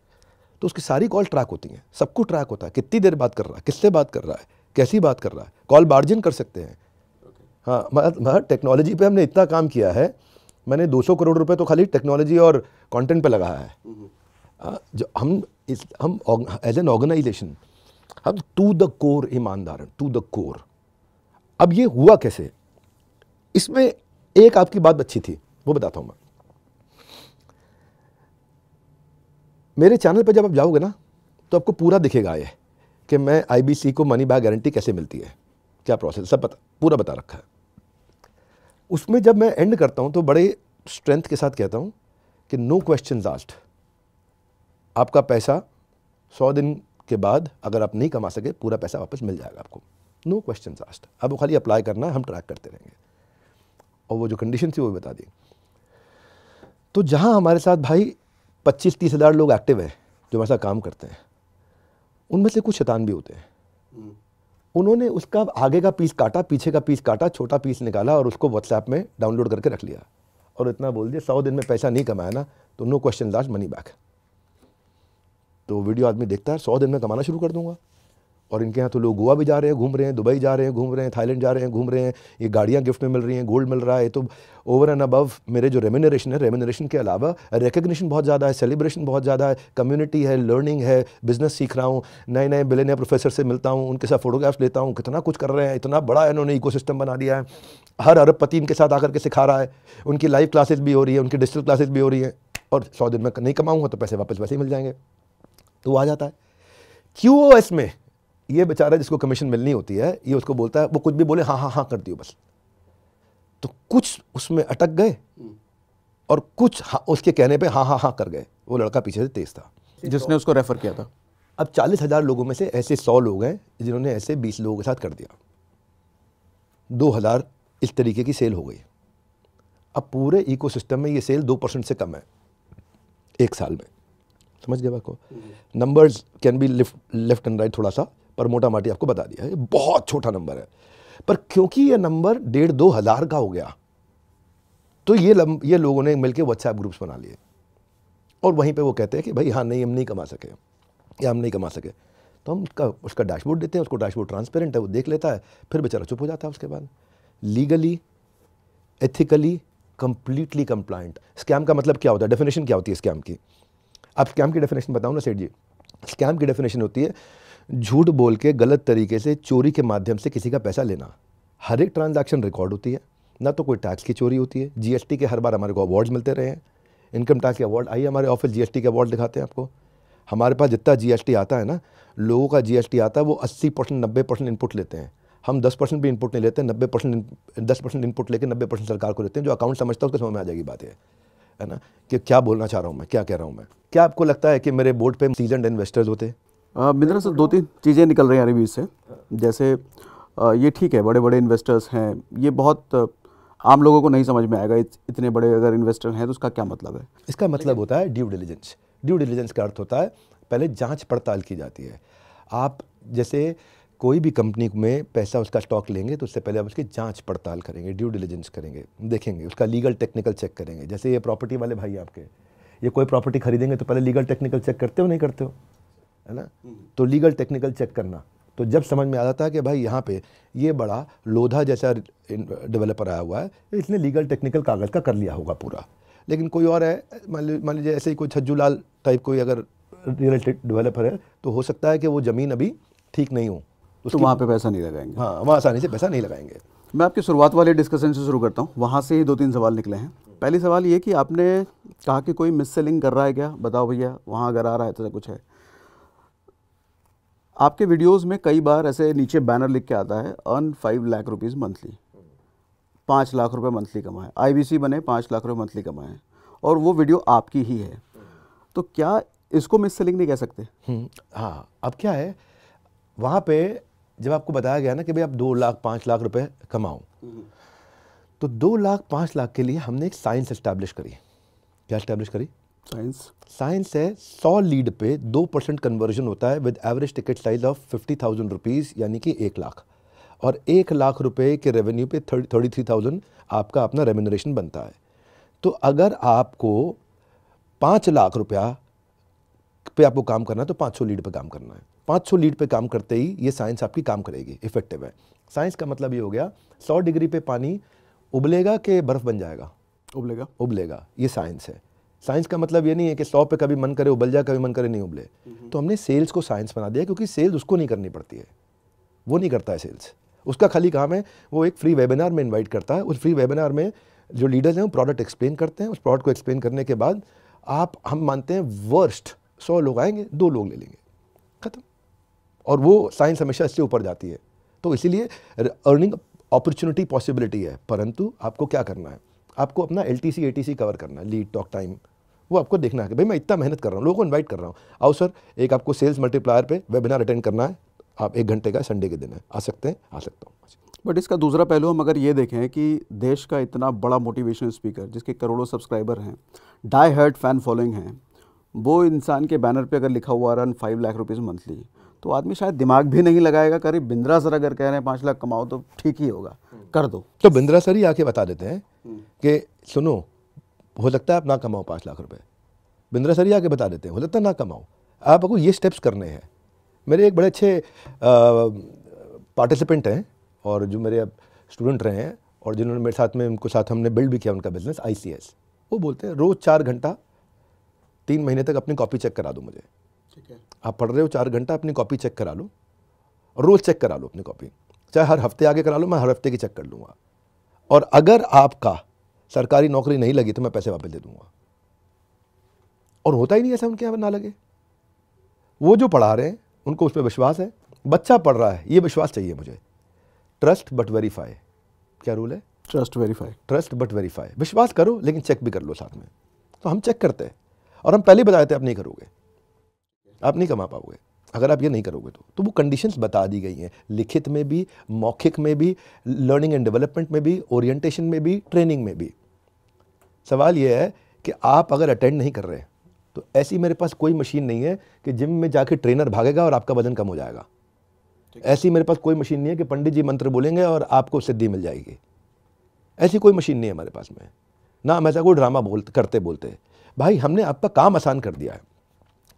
तो उसकी सारी कॉल ट्रैक होती हैं। सब कुछ ट्रैक होता है। कितनी देर बात कर रहा है? किससे बात कर रहा है? कैसी बात कर रहा है? कॉल मार्जिन कर सकते हैं। हाँ मतलब टेक्नोलॉजी पे हमने इतना काम किया है। मैंने 200 करोड़ रुपए तो खाली टेक्नोलॉजी और कंटेंट पे लगाया है। जो हम इस, हम एज एन ऑर्गेनाइजेशन हम टू द कोर ईमानदार टू द कोर अब ये हुआ कैसे? इसमें एक आपकी बात अच्छी थी, वो बताता हूँ मैं। मेरे चैनल पर जब आप जाओगे ना तो आपको पूरा दिखेगा ये, कि मैं आईबीसी को मनी बैक गारंटी कैसे मिलती है? क्या प्रोसेस सब पता, पूरा बता रखा है। उसमें जब मैं एंड करता हूँ तो बड़े स्ट्रेंथ के साथ कहता हूँ कि नो क्वेश्चन आस्ट आपका पैसा सौ दिन के बाद अगर आप नहीं कमा सके, पूरा पैसा वापस मिल जाएगा आपको। नो क्वेश्चन आस्ट अब वो खाली अप्लाई करना है, हम ट्रैक करते रहेंगे। और वो जो कंडीशन थी, वो भी बता दी। तो जहाँ हमारे साथ भाई पच्चीस तीस हज़ार लोग एक्टिव हैं जो हमारे साथ काम करते हैं। उनमें से कुछ शैतान भी होते हैं। हम्म। उन्होंने उसका आगे का पीस काटा पीछे का पीस काटा छोटा पीस निकाला और उसको व्हाट्सएप में डाउनलोड करके रख लिया। और इतना बोल दिया सौ दिन में पैसा नहीं कमाया ना तो no question last money back तो वीडियो आदमी देखता है सौ दिन में कमाना शुरू कर दूँगा। और इनके यहाँ तो लोग गोवा भी जा रहे हैं, घूम रहे हैं, दुबई जा रहे हैं, घूम रहे हैं, थाईलैंड जा रहे हैं, घूम रहे हैं, ये गाड़ियाँ गिफ्ट में मिल रही हैं, गोल्ड मिल रहा है तो ओवर एंड अबव मेरे जो रेमिनरेशन है रेमिनरेशन के अलावा रिकग्निशन बहुत ज़्यादा है सेलिब्रेशन बहुत ज़्यादा है कम्युनिटी है लर्निंग है बिज़नेस सीख रहा हूँ नए नए बिले नए प्रोफेसर से मिलता हूँ, उनके साथ फोटोग्राफ्स लेता हूँ, कितना कुछ कर रहे हैं, इतना बड़ा इन्होंने इको बना दिया है, हर अरब अरबपति इनके साथ आकर के सिखा रहा है, उनकी लाइव क्लासेस भी हो रही है, उनकी डिजिटल क्लासेस भी हो रही हैं, और सौ दिन में नहीं कमाऊँगा तो पैसे वापस वैसे ही मिल जाएँगे तो आ जाता है। क्यू में ये बेचारा जिसको कमीशन मिलनी होती है ये उसको बोलता है वो कुछ भी बोले हाँ हाँ हाँ कर दियो बस। तो कुछ उसमें अटक गए और कुछ हाँ, उसके कहने पे हाँ हाँ हाँ कर गए। वो लड़का पीछे से तेज था। जिसने उसको रेफर किया था। अब चालीस हज़ार लोगों में से ऐसे सौ लोग हैं जिन्होंने ऐसे बीस लोगों के साथ कर दिया। दो हज़ार इस तरीके की सेल हो गई। अब पूरे इकोसिस्टम में ये सेल दो परसेंट से कम है एक साल में। समझ गए बात को? Numbers can be lift left and right थोड़ा सा। पर मोटा माटी आपको बता दिया ये बहुत छोटा नंबर है। पर क्योंकि ये नंबर डेढ़ दो हज़ार का हो गया तो ये लम, ये लोगों ने मिलकर व्हाट्सएप ग्रुप्स बना लिए। और वहीं पे वो कहते हैं कि भाई हाँ नहीं हम नहीं कमा सके। या हम नहीं कमा सके। तो हम उसका उसका डैशबोर्ड देते हैं उसको डैशबोर्ड ट्रांसपेरेंट है वो देख लेता है फिर बेचारा चुप हो जाता है उसके बाद। Legally ethically completely compliant scam का मतलब क्या होता है? डेफिनेशन क्या होती है स्कैम की? आप स्कैम की डेफिनेशन बताऊँ ना सेठ जी। स्कैम की डेफिनेशन होती है झूठ बोल के गलत तरीके से चोरी के माध्यम से किसी का पैसा लेना। हर एक ट्रांजैक्शन रिकॉर्ड होती है। ना तो कोई टैक्स की चोरी होती है। जीएसटी के हर बार हमारे को अवार्ड्स मिलते रहे हैं। इनकम टैक्स के अवार्ड आइए हमारे ऑफ़िस जीएसटी के अवार्ड दिखाते हैं आपको। हमारे पास जितना जीएसटी आता है ना, लोगों का जीएसटी आता है, वो अस्सी परसेंट, नब्बे परसेंट इनपुट लेते हैं। हम दस परसेंट भी इनपुट नहीं लेते, नब्बे परसेंट, दस परसेंट इनपुट लेकर नब्बे परसेंट सरकार को लेते हैं, जो अकाउंट समझता है, उसके समझ में आ जाएगी बात है है ना? कि क्या बोलना चाह रहा हूँ मैं, क्या कह रहा हूँ मैं? क्या आपको लगता है कि मेरे बोर्ड पे सीज़न इन्वेस्टर्स होते? बिंद्रा सर दो तीन चीज़ें निकल रही हैं रिव्यू से जैसे ये ठीक है बड़े बड़े इन्वेस्टर्स हैं ये बहुत आम लोगों को नहीं समझ में आएगा इत, इतने बड़े अगर इन्वेस्टर हैं तो उसका क्या मतलब है? इसका मतलब होता है ड्यू डिलीजेंस ड्यू डिलीजेंस का अर्थ होता है पहले जाँच पड़ताल की जाती है। आप जैसे कोई भी कंपनी में पैसा उसका स्टॉक लेंगे तो उससे पहले आप उसकी जाँच पड़ताल करेंगे ड्यू डिलीजेंस करेंगे देखेंगे उसका लीगल टेक्निकल चेक करेंगे। जैसे ये प्रॉपर्टी वाले भाई आपके ये कोई प्रॉपर्टी खरीदेंगे तो पहले लीगल टेक्निकल चेक करते हो नहीं करते हो? है ना? तो लीगल टेक्निकल चेक करना। तो जब समझ में आ जाता है कि भाई यहाँ पे ये बड़ा लोधा जैसा डेवलपर आया हुआ है इसने लीगल टेक्निकल कागज़ का कर लिया होगा पूरा। लेकिन कोई और है मान लीजिए ऐसे ही कोई छज्जू लाल टाइप कोई अगर रियल एस्टेट डेवलपर है तो हो सकता है कि वो ज़मीन अभी ठीक नहीं हो। तो वहाँ पे पैसा नहीं लगाएँगे। हाँ वहाँ आसानी से पैसा नहीं लगाएँगे। मैं आपकी शुरुआत वाले डिस्कशन से शुरू करता हूँ। वहाँ से ही दो तीन सवाल निकले हैं। पहली सवाल ये कि आपने कहा कि कोई मिस सेलिंग कर रहा है क्या? बताओ भैया वहाँ अगर आ रहा है तो कुछ है। आपके वीडियोस में कई बार ऐसे नीचे बैनर लिख के आता है earn five lakh rupees monthly पाँच लाख रुपए मंथली कमाए। आईबीसी बने पाँच लाख रुपए मंथली कमाए। और वो वीडियो आपकी ही है। तो क्या इसको मिस सेलिंग नहीं कह सकते? हम्म, हाँ अब क्या है वहाँ पे जब आपको बताया गया ना कि भाई आप दो लाख पाँच लाख रुपए कमाओ तो दो लाख पाँच लाख के लिए हमने एक साइंस इस्टेब्लिश करी। क्या इस्टेब्लिश करी? साइंस साइंस है सौ लीड पे दो परसेंट कन्वर्जन होता है with average ticket size of fifty thousand rupees यानी कि एक लाख। और एक लाख रुपए के रेवेन्यू पे थर्टी थ्री थाउज़ेंड आपका अपना रेमिनरेशन बनता है। तो अगर आपको पाँच लाख रुपया पे आपको काम करना है तो पाँच सौ लीड पे काम करना है। पाँच सौ लीड पे काम करते ही ये साइंस आपकी काम करेगी इफ़ेक्टिव है। साइंस का मतलब ये हो गया सौ डिग्री पे पानी उबलेगा कि बर्फ़ बन जाएगा? उबलेगा। उबलेगा ये साइंस है। साइंस का मतलब ये नहीं है कि सौ पे कभी मन करे उबल जाए कभी मन करे नहीं उबले। तो हमने सेल्स को साइंस बना दिया क्योंकि सेल्स उसको नहीं करनी पड़ती है। वो नहीं करता है सेल्स उसका खाली काम है वो एक फ्री वेबिनार में इन्वाइट करता है। उस फ्री वेबिनार में जो लीडर्स हैं वो प्रोडक्ट एक्सप्लेन करते हैं। उस प्रोडक्ट को एक्सप्लेन करने के बाद आप हम मानते हैं वर्स्ट सौ लोग आएँगे दो लोग ले लेंगे। ख़त्म। और वो साइंस हमेशा इससे ऊपर जाती है। तो इसीलिए अर्निंग अपॉर्चुनिटी पॉसिबिलिटी है। परंतु आपको क्या करना है? आपको अपना L T C A T C cover करना है। लीड टॉक टाइम वो आपको देखना है। कि भाई मैं इतना मेहनत कर रहा हूँ लोगों को इन्वाइट कर रहा हूँ। आओ सर एक आपको सेल्स मल्टीप्लायर पे वेबिनार अटेंड करना है। आप एक घंटे का संडे के दिन है। आ सकते हैं आ सकता हूँ। बट इसका दूसरा पहलू हम अगर ये देखें कि देश का इतना बड़ा मोटिवेशनल स्पीकर जिसके करोड़ों सब्सक्राइबर हैं डाई हर्ट फ़ैन फॉलोइंग हैं वो इंसान के बैनर पे अगर लिखा हुआ earn five lakh rupees monthly तो आदमी शायद दिमाग भी नहीं लगाएगा करीब बिंद्रा सर अगर कह रहे हैं पाँच लाख कमाओ तो ठीक ही होगा। कर दो। तो बिंद्रा सर ही आके बता देते हैं कि सुनो हो सकता है आप ना कमाओ पाँच लाख रुपए। बिंद्रा सर ही आके बता देते हैं हो सकता है ना कमाओ। आप आपको ये स्टेप्स करने हैं। मेरे एक बड़े अच्छे पार्टिसिपेंट हैं और जो मेरे स्टूडेंट रहे हैं और जिन्होंने मेरे साथ में उनको साथ हमने बिल्ड भी किया उनका बिज़नेस आईसीएस वो बोलते हैं रोज़ चार घंटा तीन महीने तक अपनी कॉपी चेक करा दो मुझे। ठीक है। आप पढ़ रहे हो चार घंटा अपनी कॉपी चेक करा लो। रोज़ चेक करा लो अपनी कॉपी चाहे हर हफ़्ते आगे करा लो मैं हर हफ़्ते की चेक कर लूँगा। और अगर आपका सरकारी नौकरी नहीं लगी तो मैं पैसे वापस दे दूँगा। और होता ही नहीं ऐसा उनके यहाँ ना लगे। वो जो पढ़ा रहे हैं उनको उस पर विश्वास है। बच्चा पढ़ रहा है ये विश्वास चाहिए मुझे। ट्रस्ट बट वेरीफाई क्या रूल है? Trust verify trust but verify विश्वास करो लेकिन चेक भी कर लो साथ में। तो हम चेक करते हैं। और हम पहले बताए थे आप नहीं करोगे। आप नहीं कमा पाओगे। अगर आप ये नहीं करोगे तो। तो वो कंडीशंस बता दी गई हैं। लिखित में भी मौखिक में भी लर्निंग एंड डेवलपमेंट में भी ओरिएंटेशन में भी ट्रेनिंग में भी। सवाल ये है कि आप अगर अटेंड नहीं कर रहे तो ऐसी मेरे पास कोई मशीन नहीं है कि जिम में जाके ट्रेनर भागेगा और आपका वज़न कम हो जाएगा। ऐसी मेरे पास कोई मशीन नहीं है कि पंडित जी मंत्र बोलेंगे और आपको सिद्धि मिल जाएगी। ऐसी कोई मशीन नहीं है हमारे पास में। ना हम ऐसा कोई ड्रामा बोल करते बोलते। भाई हमने आपका काम आसान कर दिया है।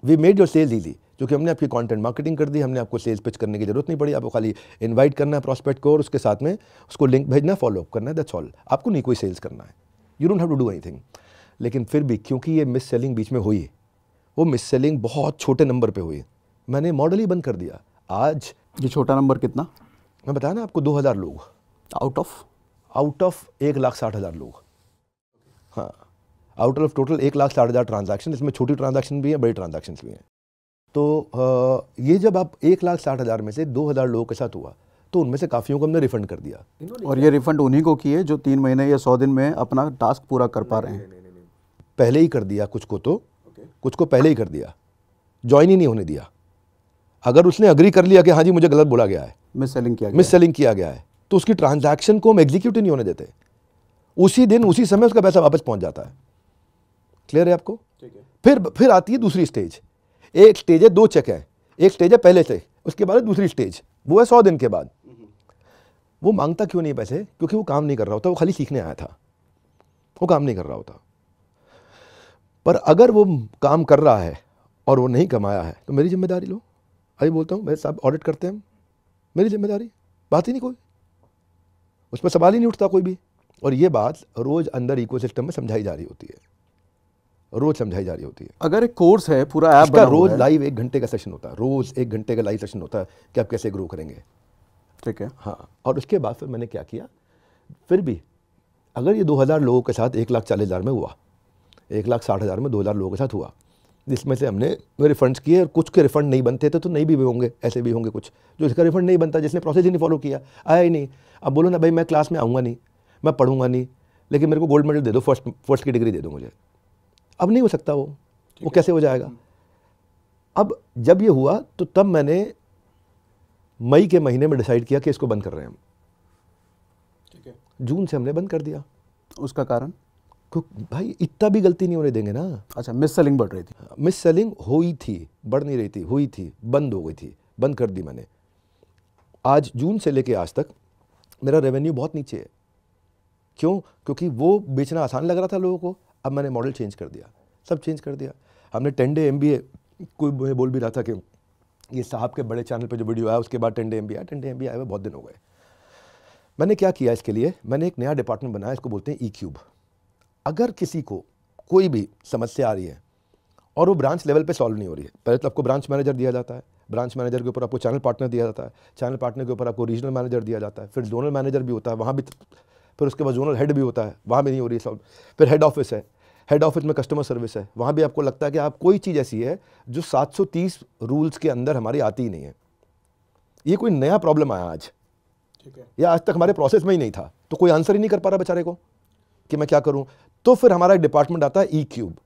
We made your sales easy क्योंकि हमने आपकी कंटेंट मार्केटिंग कर दी हमने आपको सेल्स पिच करने की ज़रूरत नहीं पड़ी। आपको खाली इनवाइट करना है प्रॉस्पेक्ट को और उसके साथ में उसको लिंक भेजना फॉलो अप करना है दैट्स ऑल आपको नहीं कोई सेल्स करना है। You don't have to do anything लेकिन फिर भी क्योंकि ये मिस सेलिंग बीच में हुई वो मिस सेलिंग बहुत छोटे नंबर पे हुई। मैंने मॉडल ही बंद कर दिया। आज ये छोटा नंबर कितना? मैं बताया ना आपको दो हज़ार लोग। आउट ऑफ़ आउट ऑफ़ एक लाख साठ हज़ार लोग। हाँ। आउट ऑफ़ टोटल एक लाख साठ हज़ार ट्रांजेक्शन इसमें छोटी ट्रांजेक्शन भी हैं बड़ी ट्रांजेक्शन भी हैं। तो आ, ये जब आप एक लाख साठ हज़ार में से दो हज़ार लोगों के साथ हुआ तो उनमें से काफ़ियों को हमने रिफंड कर दिया। और ये रिफंड उन्हीं को किए जो तीन महीने या सौ दिन में अपना टास्क पूरा कर पा रहे हैं। पहले ही कर दिया कुछ को तो। कुछ को पहले ही कर दिया। ज्वाइन ही नहीं होने दिया। अगर उसने अग्री कर लिया कि हाँ जी मुझे गलत बोला गया है। मिस सेलिंग किया मिस सेलिंग किया गया है। तो उसकी ट्रांजैक्शन को हम एग्जीक्यूट ही नहीं होने देते। उसी दिन उसी समय उसका पैसा वापस पहुँच जाता है। क्लियर है आपको? है। फिर फिर आती है दूसरी स्टेज एक स्टेज है दो चेक है। एक स्टेज है पहले से। उसके बाद दूसरी स्टेज वो है सौ दिन के बाद। वो माँगता क्यों नहीं पैसे? क्योंकि वो काम नहीं कर रहा होता वो खाली सीखने आया था। वो काम नहीं कर रहा होता। पर अगर वो काम कर रहा है और वो नहीं कमाया है तो मेरी ज़िम्मेदारी लो। अभी बोलता हूँ मैं साहब ऑडिट करते हैं मेरी ज़िम्मेदारी? बात ही नहीं कोई। उस पर सवाल ही नहीं उठता कोई भी। और ये बात रोज़ अंदर इकोसिस्टम में समझाई जा रही होती है। रोज समझाई जा रही होती है। अगर एक कोर्स है पूरा ऐप रोज लाइव एक घंटे का सेशन होता है। रोज एक घंटे का लाइव सेशन होता है कि आप कैसे ग्रो करेंगे। ठीक है। हाँ और उसके बाद फिर मैंने क्या किया? फिर भी अगर ये 2000 लोगों के साथ एक लाख चालीस हज़ार में हुआ एक लाख साठ हज़ार में दो हज़ार लोगों के साथ हुआ जिसमें से हमने रिफंड्स किए और कुछ के रिफंड नहीं बनते थे तो नहीं भी होंगे ऐसे भी होंगे कुछ। जो इसका रिफंड नहीं बनता जिसने प्रोसेस ही नहीं फॉलो किया आया ही नहीं। अब बोलो ना भाई मैं क्लास में आऊँगा नहीं मैं पढ़ूँगा नहीं लेकिन मेरे को गोल्ड मेडल दे दो फ़र्स्ट फ़र्स्ट की डिग्री दे दो मुझे। अब नहीं हो सकता वो। वो कैसे हो जाएगा? अब जब ये हुआ तो तब मैंने मई के महीने में डिसाइड किया कि इसको बंद कर रहे हैं हम। ठीक है। जून से हमने बंद कर दिया। उसका कारण? भाई इतना भी गलती नहीं होने देंगे ना। अच्छा मिस सेलिंग बढ़ रही थी। मिस सेलिंग हुई थी बढ़ नहीं रही थी हुई थी बंद हो गई थी बंद कर दी मैंने। आज जून से लेके आज तक मेरा रेवेन्यू बहुत नीचे है। क्यों? क्योंकि वो बेचना आसान लग रहा था लोगों को अब मैंने मॉडल चेंज कर दिया। सब चेंज कर दिया। हमने ten day M B A कोई बोल भी रहा था कि ये साहब के बड़े चैनल पे जो वीडियो आया, उसके बाद टेन डे एम बी आया टेन डे एम बी आया हुए बहुत दिन हो गए। मैंने क्या किया इसके लिए? मैंने एक नया डिपार्टमेंट बनाया, इसको बोलते हैं ई क्यूब अगर किसी को कोई भी समस्या आ रही है और वो ब्रांच लेवल पे सॉल्व नहीं हो रही है, पहले तो आपको ब्रांच मैनेजर दिया जाता है। ब्रांच मैनेजर के ऊपर आपको चैनल पार्टनर दिया जाता है। चैनल पार्टनर के ऊपर आपको रीजनल मैनेजर दिया जाता है। फिर जोनल मैनेजर भी होता है, वहाँ भी, फिर उसके बाद जोनल हेड भी होता है, वहाँ भी नहीं हो रही है सॉल्व फिर हेड ऑफ़िस है। हेड ऑफ़िस में कस्टमर सर्विस है। वहाँ भी आपको लगता है कि आप कोई चीज़ ऐसी है जो 730 रूल्स के अंदर हमारी आती ही नहीं है। ये कोई नया प्रॉब्लम आया आज। ठीक है। या आज तक हमारे प्रोसेस में ही नहीं था। तो कोई आंसर ही नहीं कर पा रहा बेचारे को कि मैं क्या करूँ। तो फिर हमारा एक डिपार्टमेंट आता है ई क्यूब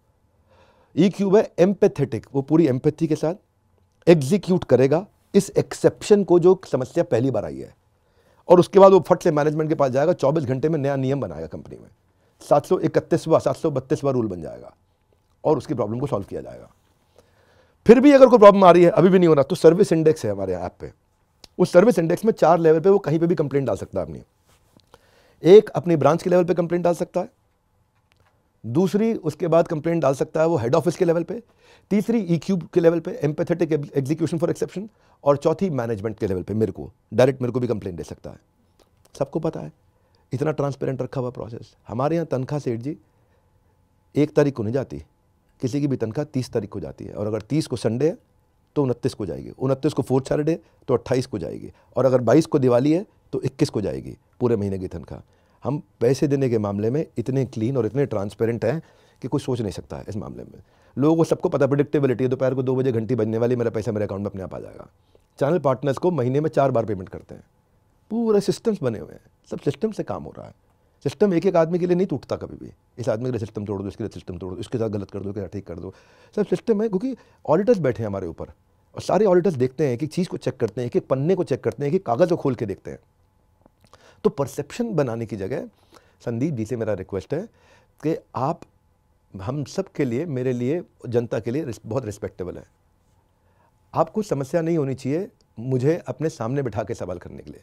ई क्यूब है एम्पेथेटिक वो पूरी एम्पैथी के साथ एग्जीक्यूट करेगा इस एक्सेप्शन को जो समस्या पहली बार आई है। और उसके बाद वो फट से मैनेजमेंट के पास जाएगा 24 घंटे में नया नियम बनाएगा कंपनी में। सात सौ इकतीसवा, सात सौ बत्तीसवा रूल बन जाएगा और उसकी प्रॉब्लम को सॉल्व किया जाएगा। फिर भी अगर कोई प्रॉब्लम आ रही है, अभी भी नहीं हो रहा तो सर्विस इंडेक्स है हमारे ऐप पे। उस सर्विस इंडेक्स में चार लेवल पे वो कहीं पे भी कंप्लेंट डाल सकता है अपनी। एक, अपनी ब्रांच के लेवल पे कंप्लेंट डाल सकता है। दूसरी, उसके बाद कंप्लेंट डाल सकता है वो हेड ऑफ़िस के लेवल पे। तीसरी ई क्यूब के लेवल पे एम्पैथेटिक एग्जीक्यूशन फॉर एक्सेप्शन और चौथी मैनेजमेंट के लेवल पे, मेरे को डायरेक्ट मेरे को भी कंप्लेंट दे सकता है। सबको पता है। इतना ट्रांसपेरेंट रखा हुआ प्रोसेस हमारे यहाँ तनख्वाह सेठ जी, एक तारीख को नहीं जाती। किसी की भी तनख्वाह तीस तारीख को जाती है। और अगर तीस को संडे है तो उनतीस को जाएगी। उनतीस को फोर्थ सैटरडे तो अट्ठाईस को जाएगी। और अगर बाईस को दिवाली है तो इक्कीस को जाएगी, पूरे महीने की तनख्वाह। हम पैसे देने के मामले में इतने क्लीन और इतने ट्रांसपेरेंट हैं कि कोई सोच नहीं सकता है इस मामले में। लोगों को सबको पता प्रिडिक्टेबिलिटी है। दोपहर को दो बजे घंटी बजने वाली, मेरा पैसा मेरे अकाउंट में अपने आप आ जाएगा। चैनल पार्टनर्स को महीने में चार बार पेमेंट करते हैं। पूरे सिस्टम्स बने हुए हैं। सब सिस्टम से काम हो रहा है। सिस्टम एक एक आदमी के लिए नहीं टूटता कभी भी। इस आदमी के लिए सिस्टम तोड़ दो, इसके लिए सिस्टम तोड़ दो, इसके साथ गलत कर दो, इसके साथ ठीक कर दो। सब सिस्टम है, क्योंकि ऑडिटर्स बैठे हैं हमारे ऊपर। और सारे ऑडिटर्स देखते हैं एक एक चीज़ को चेक करते हैं एक एक पन्ने को चेक करते हैं एक एक कागज़ को खोल के देखते हैं। तो परसेप्शन बनाने की जगह, संदीप जी से मेरा रिक्वेस्ट है कि आप, हम सब के लिए, मेरे लिए, जनता के लिए बहुत रिस्पेक्टेबल है। आपको समस्या नहीं होनी चाहिए मुझे अपने सामने बिठा के सवाल करने के लिए।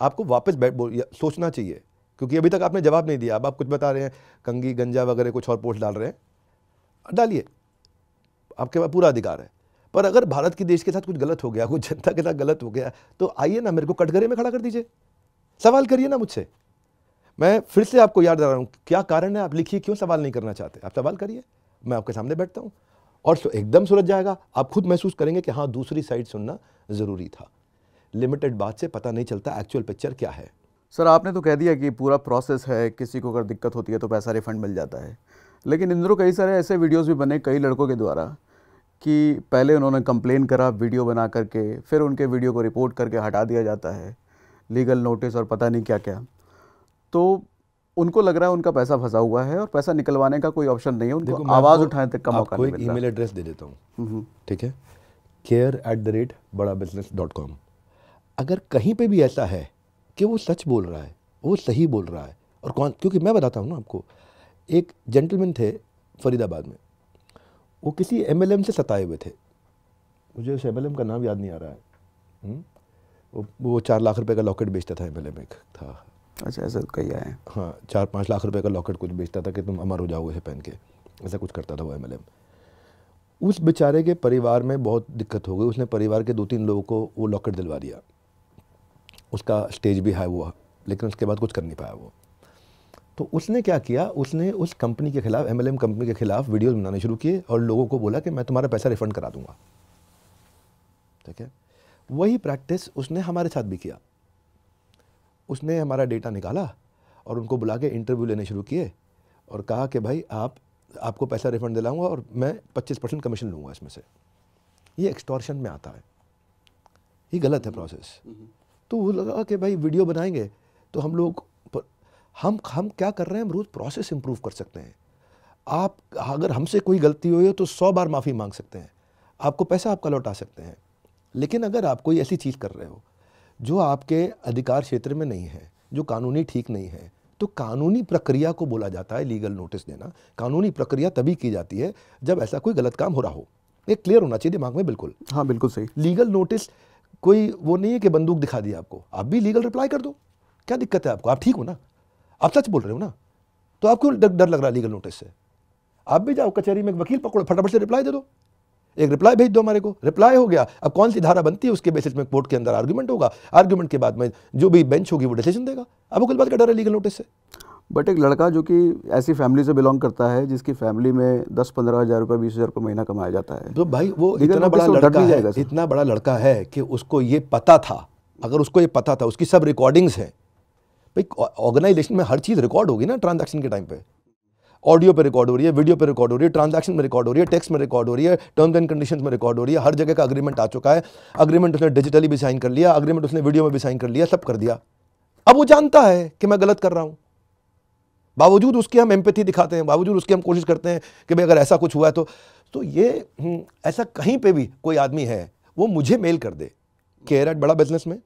आपको वापस बैठ सोचना चाहिए। क्योंकि अभी तक आपने जवाब नहीं दिया। अब आप कुछ बता रहे हैं, कंगी, गंजा वगैरह कुछ और पोस्ट डाल रहे हैं। डालिए। आपके पास पूरा अधिकार है। पर अगर भारत की देश के साथ कुछ गलत हो गया, कुछ जनता के साथ गलत हो गया तो आइए ना मेरे को कटघरे में खड़ा कर दीजिए। सवाल करिए ना मुझसे। मैं फिर से आपको याद दिला रहा हूँ, क्या कारण है आप लिखिए क्यों सवाल नहीं करना चाहते? आप सवाल करिए। मैं आपके सामने बैठता हूँ। और एकदम सुलझ जाएगा। आप खुद महसूस करेंगे कि हाँ दूसरी साइड सुनना ज़रूरी था। लिमिटेड बात से पता नहीं चलता एक्चुअल पिक्चर क्या है। सर आपने तो कह दिया कि पूरा प्रोसेस है किसी को अगर दिक्कत होती है तो पैसा रिफंड मिल जाता है। लेकिन इन दिनों कई सारे ऐसे वीडियोस भी बने कई लड़कों के द्वारा कि पहले उन्होंने कंप्लेन करा वीडियो बना करके फिर उनके वीडियो को रिपोर्ट करके हटा दिया जाता है लीगल नोटिस और पता नहीं क्या क्या तो उनको लग रहा है उनका पैसा फंसा हुआ है और पैसा निकलवाने का कोई ऑप्शन नहीं है उनको आवाज़ उठाने तक का मौका नहीं मिल रहा। ईमेल एड्रेस दे देता हूँ। हम्म, ठीक है? Care at the rate Bada business dot com अगर कहीं पे भी ऐसा है कि वो सच बोल रहा है वो सही बोल रहा है और कौन क्योंकि मैं बताता हूँ ना आपको एक जेंटलमैन थे फरीदाबाद में। वो किसी एमएलएम से सताए हुए थे। मुझे उस एमएलएम का नाम याद नहीं आ रहा है। हम्म? वो वो चार लाख रुपए का लॉकेट बेचता था एम एमएलएम एक था। अच्छा ऐसा कई आए हाँ। चार पाँच लाख रुपए का लॉकेट कुछ बेचता था कि तुम अमर हो जाओगे इसे पहन के। ऐसा कुछ करता था वो एमएलएम उस बेचारे के परिवार में बहुत दिक्कत हो गई। उसने परिवार के दो तीन लोगों को वो लॉकेट दिलवा दिया। उसका स्टेज भी हाई हुआ लेकिन उसके बाद कुछ कर नहीं पाया वो। तो उसने क्या किया उसने उस कंपनी के खिलाफ एमएलएम कंपनी के खिलाफ वीडियोज़ बनाने शुरू किए और लोगों को बोला कि मैं तुम्हारा पैसा रिफंड करा दूँगा। ठीक है? वही प्रैक्टिस उसने हमारे साथ भी किया। उसने हमारा डेटा निकाला और उनको बुला के इंटरव्यू लेने शुरू किए और कहा कि भाई आप आपको पैसा रिफंड दिलाऊँगा और मैं 25 परसेंट कमीशन लूँगा इसमें से। ये एक्सटॉर्शन में आता है। ये गलत है प्रोसेस तो वो लगा कि भाई वीडियो बनाएँगे तो हम लोग हम हम क्या कर रहे हैं? हम रोज़ प्रोसेस इंप्रूव कर सकते हैं। आप अगर हमसे कोई गलती हुई हो तो सौ बार माफ़ी मांग सकते हैं। आपको पैसा आपका लौटा सकते हैं। लेकिन अगर आप कोई ऐसी चीज़ कर रहे हो जो आपके अधिकार क्षेत्र में नहीं है जो कानूनी ठीक नहीं है तो कानूनी प्रक्रिया को बोला जाता है लीगल नोटिस देना। कानूनी प्रक्रिया तभी की जाती है जब ऐसा कोई गलत काम हो रहा हो। ये क्लियर होना चाहिए दिमाग में बिल्कुल। हाँ बिल्कुल सही। लीगल नोटिस कोई वो नहीं है कि बंदूक दिखा दी आपको। आप भी लीगल रिप्लाई कर दो। क्या दिक्कत है आपको? आप ठीक हो ना? आप सच बोल रहे हो ना? तो आपको डर लग रहा है लीगल नोटिस से। आप भी जाओ कचहरी में एक वकील पकड़ो, फटाफट से रिप्लाई दे दो। एक रिप्लाई भेज दो हमारे को। रिप्लाई हो गया। अब कौन सी धारा बनती है उसके बेसिस में कोर्ट के अंदर आर्गुमेंट होगा। आर्गुमेंट के बाद में जो भी बेंच होगी वो डिसीज़न देगा। आपको किस बात का डर है लीगल नोटिस से? बट एक लड़का जो कि ऐसी फैमिली से बिलोंग करता है जिसकी फैमिली में दस पंद्रह हज़ार रुपये बीस हज़ार रुपये महीना कमाया जाता है। तो भाई वो इतना बड़ा लड़का है जाएगा इतना बड़ा लड़का है कि उसको ये पता था अगर उसको ये पता था उसकी सब रिकॉर्डिंग्स हैं। भाई ऑर्गेनाइजेशन में हर चीज़ रिकॉर्ड होगी ना ट्रांजैक्शन के टाइम पे। ऑडियो पे रिकॉर्ड हो रही है वीडियो पे रिकॉर्ड हो रही है ट्रांजैक्शन में रिकॉर्ड हो रही है टेक्स्ट में रिकॉर्ड हो रही है टर्म्स एंड कंडीशंस में रिकॉर्ड हो रही है हर जगह का अग्रीमेंट आ चुका है। अग्रीमेंट उसने डिजिटली भी साइन कर लिया अग्रीमेंट उसने वीडियो में भी साइन कर लिया सब कर दिया। अब वो जानता है कि मैं गलत कर रहा हूँ। बावजूद उसके हम एम्पैथी दिखाते हैं बावजूद उसके हम कोशिश करते हैं कि भाई अगर ऐसा कुछ हुआ है तो तो ये हम्म, ऐसा कहीं पे भी कोई आदमी है वो मुझे मेल कर दे केयर एट बड़ा बिज़नेस में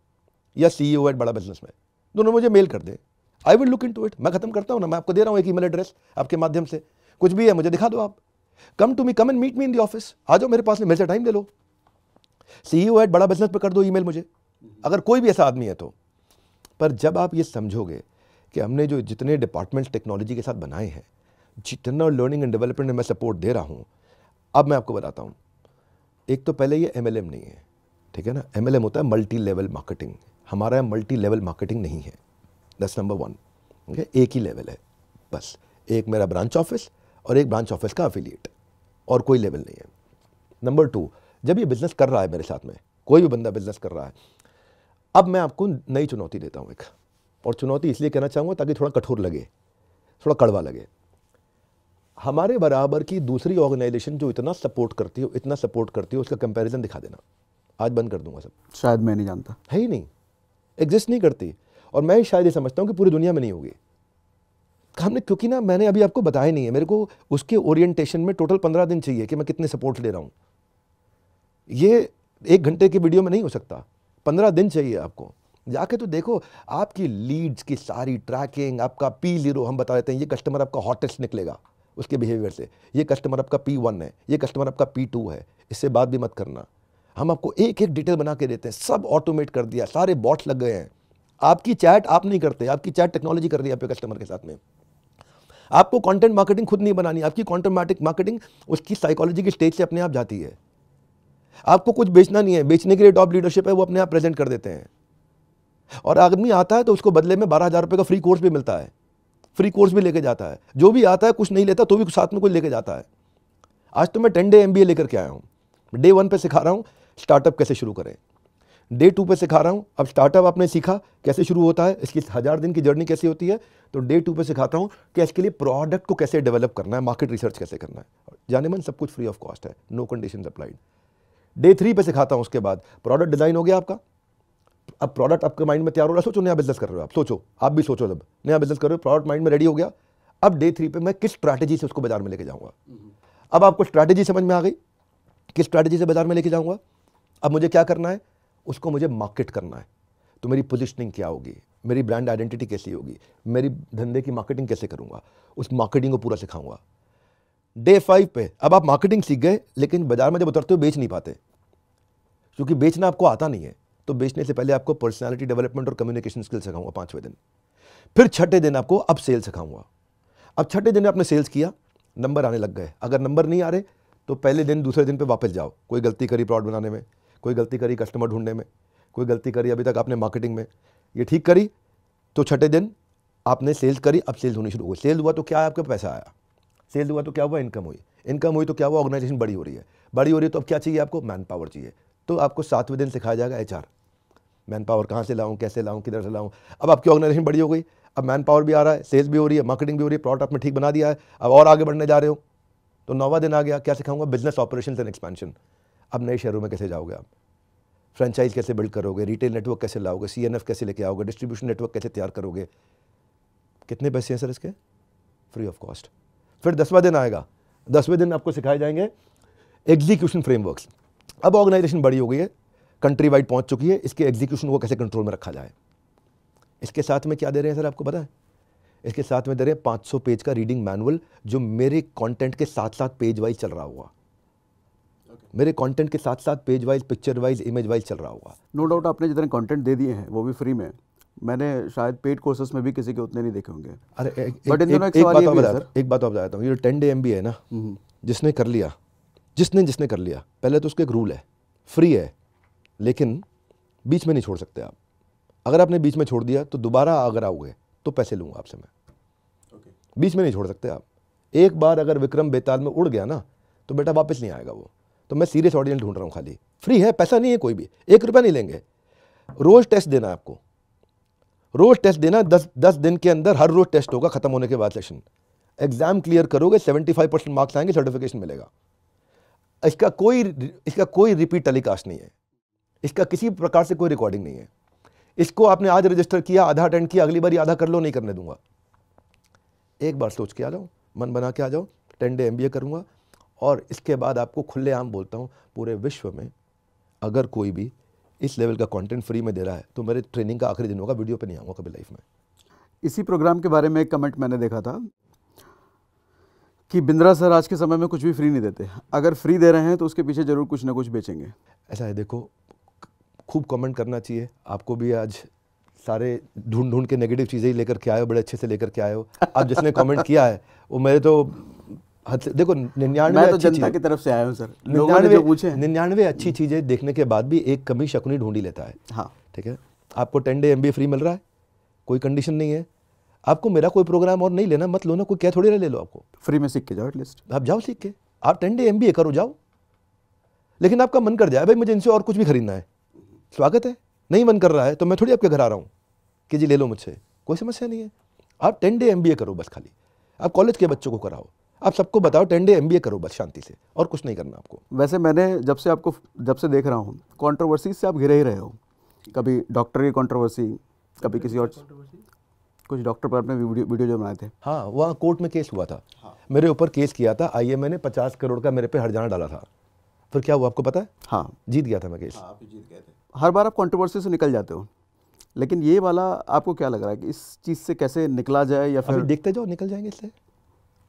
या सीईओ एट बड़ा बिज़नेस में दोनों मुझे मेल कर दे। I will look into it मैं खत्म करता हूँ ना मैं आपको दे रहा हूँ एक ईमेल एड्रेस आपके माध्यम से कुछ भी है मुझे दिखा दो आप। Come to me come and meet me in the office आ जाओ मेरे पास मेरे से टाइम ले लो। सीईओ एट बड़ा बिज़नेस पर कर दो ईमेल मुझे। अगर कोई भी ऐसा आदमी है तो। पर जब आप ये समझोगे कि हमने जो जितने डिपार्टमेंट्स टेक्नोलॉजी के साथ बनाए हैं, जितना लर्निंग एंड डेवलपमेंट में मैं सपोर्ट दे रहा हूँ, अब मैं आपको बताता हूँ। एक तो पहले ये एमएलएम नहीं है, ठीक है ना? एमएलएम होता है मल्टी लेवल मार्केटिंग हमारा मल्टी लेवल मार्केटिंग नहीं है। दस नंबर वन ठीक है एक ही लेवल है, बस। एक मेरा ब्रांच ऑफ़िस और एक ब्रांच ऑफ़िस का अफिलिएट और कोई लेवल नहीं है। नंबर टू जब ये बिज़नेस कर रहा है मेरे साथ में, कोई भी बंदा बिज़नेस कर रहा है, अब मैं आपको नई चुनौती देता हूँ एक। और चुनौती इसलिए कहना चाहूँगा ताकि थोड़ा कठोर लगे थोड़ा कड़वा लगे। हमारे बराबर की दूसरी ऑर्गेनाइजेशन जो इतना सपोर्ट करती हो इतना सपोर्ट करती हो उसका कंपैरिजन दिखा देना। आज बंद कर दूँगा सब। शायद मैं नहीं जानता। है ही नहीं। एग्जिस्ट नहीं करती। और मैं शायद ये समझता हूँ कि पूरी दुनिया में नहीं होगी। हमने क्योंकि ना मैंने अभी आपको बताया नहीं है मेरे को उसके ओरिएंटेशन में टोटल पंद्रह दिन चाहिए कि मैं कितने सपोर्ट ले रहा हूँ। ये एक घंटे की वीडियो में नहीं हो सकता। पंद्रह दिन चाहिए आपको। जाके तो देखो, आपकी लीड्स की सारी ट्रैकिंग आपका पी ज़ीरो हम बता देते हैं, ये कस्टमर आपका हॉटेस्ट निकलेगा उसके बिहेवियर से। ये कस्टमर आपका पी वन है, ये कस्टमर आपका पी टू है, इससे बात भी मत करना। हम आपको एक एक डिटेल बना के देते हैं, सब ऑटोमेट कर दिया, सारे बॉट्स लग गए हैं। आपकी चैट आप नहीं करते, आपकी चैट टेक्नोलॉजी कर रही है आपके कस्टमर के साथ में। आपको कंटेंट मार्केटिंग खुद नहीं बनानी, आपकी कंटेंट मार्केटिंग उसकी साइकोलॉजी की स्टेज से अपने आप जाती है। आपको कुछ बेचना नहीं है, बेचने के लिए टॉप लीडरशिप है, वो अपने आप प्रेजेंट कर देते हैं। और आदमी आता है तो उसको बदले में बारह हज़ार रुपये का फ्री कोर्स भी मिलता है। फ्री कोर्स भी लेके जाता है। जो भी आता है, कुछ नहीं लेता तो भी साथ में कुछ लेके जाता है। आज तो मैं टेन डे एमबीए लेकर के आया हूँ। डे वन पे सिखा रहा हूँ स्टार्टअप कैसे शुरू करें। डे टू पे सिखा रहा हूँ, अब स्टार्टअप आपने सीखा, कैसे शुरू होता है, इसकी हज़ार दिन की जर्नी कैसी होती है तो डे टू पे सिखाता हूँ कि इसके लिए प्रोडक्ट को कैसे डेवलप करना है मार्केट रिसर्च कैसे करना है। जाने मन, सब कुछ फ्री ऑफ़ कॉस्ट है no condition applied day three पे सिखाता हूँ उसके बाद प्रोडक्ट डिज़ाइन हो गया आपका। अब प्रोडक्ट आपके माइंड में तैयार हो रहा है, सोचो नया बिज़नेस कर रहे हो आप, सोचो, आप भी सोचो जब, नया बिज़नेस कर रहे हो प्रोडक्ट माइंड में रेडी हो गया, अब डे थ्री पे मैं किस स्ट्रैटेजी से उसको बाज़ार में लेके जाऊँगा? अब आपको स्ट्रैटेजी समझ में आ गई, किस स्ट्रैटेजी से बाज़ार में लेके जाऊँगा? अब मुझे क्या करना है? उसको मुझे मार्केट करना है। तो मेरी पोजिशनिंग क्या होगी? मेरी ब्रांड आइडेंटिटी कैसी होगी? मेरी धंधे की मार्केटिंग कैसे करूँगा? उस मार्केटिंग को पूरा सिखाऊँगा। डे फाइव पे, अब आप मार्केटिंग सीख गए, लेकिन बाज़ार में जब उतरते हो, बेच नहीं पाते। क्योंकि बेचना आपको आता नहीं है। तो बेचने से पहले आपको पर्सनैलिटी डेवलपमेंट और कम्युनिकेशन स्किल सिखाऊँगा पाँचवें दिन। फिर छठे दिन आपको अब सेल सिखाऊँगा। अब छठे दिन आपने सेल्स किया नंबर आने लग गए। अगर नंबर नहीं आ रहे तो पहले दिन, दूसरे दिन पे वापस जाओ। कोई गलती करी प्रोडक्ट बनाने में, कोई गलती करी कस्टमर ढूँढने में, कोई गलती करी अभी तक आपने मार्केटिंग में। ये ठीक करी तो छठे दिन आपने सेल्स करी, अब सेल्स होनी शुरू हो गई सेल हुआ तो क्या आपका पैसा आया? सेल हुआ तो क्या हुआ? इनकम हुई। इनकम हुई तो क्या हुआ? ऑर्गेनाइजेशन बड़ी हो रही है। बड़ी हो रही है तो अब क्या चाहिए आपको? मैन पावर चाहिए। तो आपको सातवें दिन सिखाया जाएगा एचआर मैन पावर कहाँ से लाऊँ, कैसे लाऊँ, किधर से लाऊँ। अब आपकी ऑर्गेनाइजेशन बड़ी हो गई, अब मैन पावर भी आ रहा है सेल्स भी हो रही है मार्केटिंग भी हो रही है प्रोडक्ट आपने ठीक बना दिया है, अब और आगे बढ़ने जा रहे हो। तो नौवा दिन आ गया, क्या सिखाऊँगा? बिज़नेस ऑपरेशन एंड एक्सपेंशन अब नए शहरों में कैसे जाओगे आप? फ्रेंचाइज कैसे बिल्ड करोगे? रिटेल नेटवर्क कैसे लाओगे? सीएनएफ कैसे लेके आओगे? डिस्ट्रीब्यूशन नेटवर्क कैसे तैयार करोगे? कितने पैसे हैं सर इसके? फ्री ऑफ़ कॉस्ट फिर दसवां दिन आएगा। दसवें दिन आपको सिखाए जाएँगे एग्जीक्यूशन फ्रेमवर्क्स अब ऑर्गेनाइजेशन बड़ी हो गई है। कंट्री वाइड पहुँच चुकी है इसके एग्जीक्यूशन को कैसे कंट्रोल में रखा जाए? इसके साथ में क्या दे रहे हैं सर आपको पता है? इसके साथ में दे रहे हैं 500 पेज का रीडिंग मैनुअल जो मेरे कंटेंट के साथ साथ पेज वाइज चल रहा हुआ। मेरे कंटेंट के साथ साथ page wise picture wise image wise चल रहा होगा नो डाउट आपने जितने कंटेंट दे दिए हैं वो भी फ्री में। मैंने शायद पेड कोर्सेस में भी किसी के उतने नहीं देखे होंगे। अरे एक, But एक, एक, एक, बात और बता एक बात और बताता हूँ। ये टेन डे एम है ना हम्म। जिसने कर लिया जिसने जिसने कर लिया पहले तो उसका एक रूल है फ्री है। लेकिन बीच में नहीं छोड़ सकते आप। अगर आपने बीच में छोड़ दिया तो दोबारा अगर आओगे तो पैसे लूँगा आपसे मैं। Okay. बीच में नहीं छोड़ सकते आप। एक बार अगर विक्रम बेताल में उड़ गया ना तो बेटा वापस नहीं आएगा वो। तो मैं सीरियस ऑडियंस ढूंढ रहा हूँ खाली। फ्री है पैसा नहीं है कोई भी। एक रुपया नहीं लेंगे। रोज टेस्ट देना है आपको। रोज टेस्ट देना दस दस दिन के अंदर हर रोज टेस्ट होगा खत्म होने के बाद सेशन एग्ज़ाम क्लियर करोगे सेवेंटी फाइव परसेंट मार्क्स आएँगे सर्टिफिकेशन मिलेगा। इसका कोई इसका कोई रिपीट टेलीकास्ट नहीं है। इसका किसी प्रकार से कोई रिकॉर्डिंग नहीं है। इसको आपने आज रजिस्टर किया आधा अटेंड किया अगली बार आधा कर लो नहीं करने दूँगा। एक बार सोच के आ जाओ मन बना के आ जाओ टेन डे एम करूँगा और इसके बाद आपको खुलेआम बोलता हूँ पूरे विश्व में अगर कोई भी इस लेवल का कंटेंट फ्री में दे रहा है तो मेरे ट्रेनिंग का आखिरी दिन होगा वीडियो पे नहीं आऊँगा कभी लाइफ में। इसी प्रोग्राम के बारे में एक कमेंट मैंने देखा था कि बिंद्रा सर आज के समय में कुछ भी फ्री नहीं देते। अगर फ्री दे रहे हैं तो उसके पीछे ज़रूर कुछ ना कुछ बेचेंगे। ऐसा है देखो खूब कमेंट करना चाहिए। आपको भी आज सारे ढूंढ ढूंढ के नेगेटिव चीज़ें ही लेकर के आए हो बड़े अच्छे से लेकर के आए हो। अब जिसने कमेंट किया है वो मेरे तो हद से देखो निन्यानवे मैं तो जनता की तरफ़ से आया हूँ सर। निन्यानवे पूछे निन्यानवे अच्छी चीज़ें देखने के बाद भी एक कमी शकुनी ढूंढ ही लेता है। हाँ। ठीक है? आपको टेन डे एमबी फ्री मिल रहा है कोई कंडीशन नहीं है। आपको मेरा कोई प्रोग्राम और नहीं लेना मत लो ना कोई क्या थोड़ी ले लो आपको। फ्री में सीख के जाओ एटलीस्ट आप जाओ सीख के। आप टेन डे एमबीए करो जाओ। लेकिन आपका मन कर जाए भाई मुझे इनसे और कुछ भी खरीदना है। स्वागत है? नहीं मन कर रहा है तो मैं थोड़ी आपके घर आ रहा हूँ। कि जी ले लो मुझसे। कोई समस्या नहीं है। आप टेन डे एमबीए करो बस खाली। आप कॉलेज के बच्चों को कराओ। आप सबको बताओ टेन डे एमबीए करो बस शांति से। और कुछ नहीं करना आपको। वैसे मैंने जब से आपको जब से देख रहा हूँ कंट्रोवर्सी से आप घिरे ही रहे हो। कभी डॉक्टर की कॉन्ट्रोवर्सी कभी किसी और कुछ डॉक्टर पर आपने वीडियो वीडियो जो बनाए थे। हाँ वहाँ कोर्ट में केस हुआ था। हाँ। मेरे ऊपर केस किया था। आई ने पचास करोड़ का मेरे पे हरजाना डाला था। फिर क्या हुआ आपको पता है? हाँ। जीत गया था मैं केस हाँ, आप जीत गए थे। हर बार आप कंट्रोवर्सी से निकल जाते हो। लेकिन ये वाला आपको क्या लग रहा है कि इस चीज़ से कैसे निकला जाए या फिर देखते जाओ निकल जाएँगे इससे।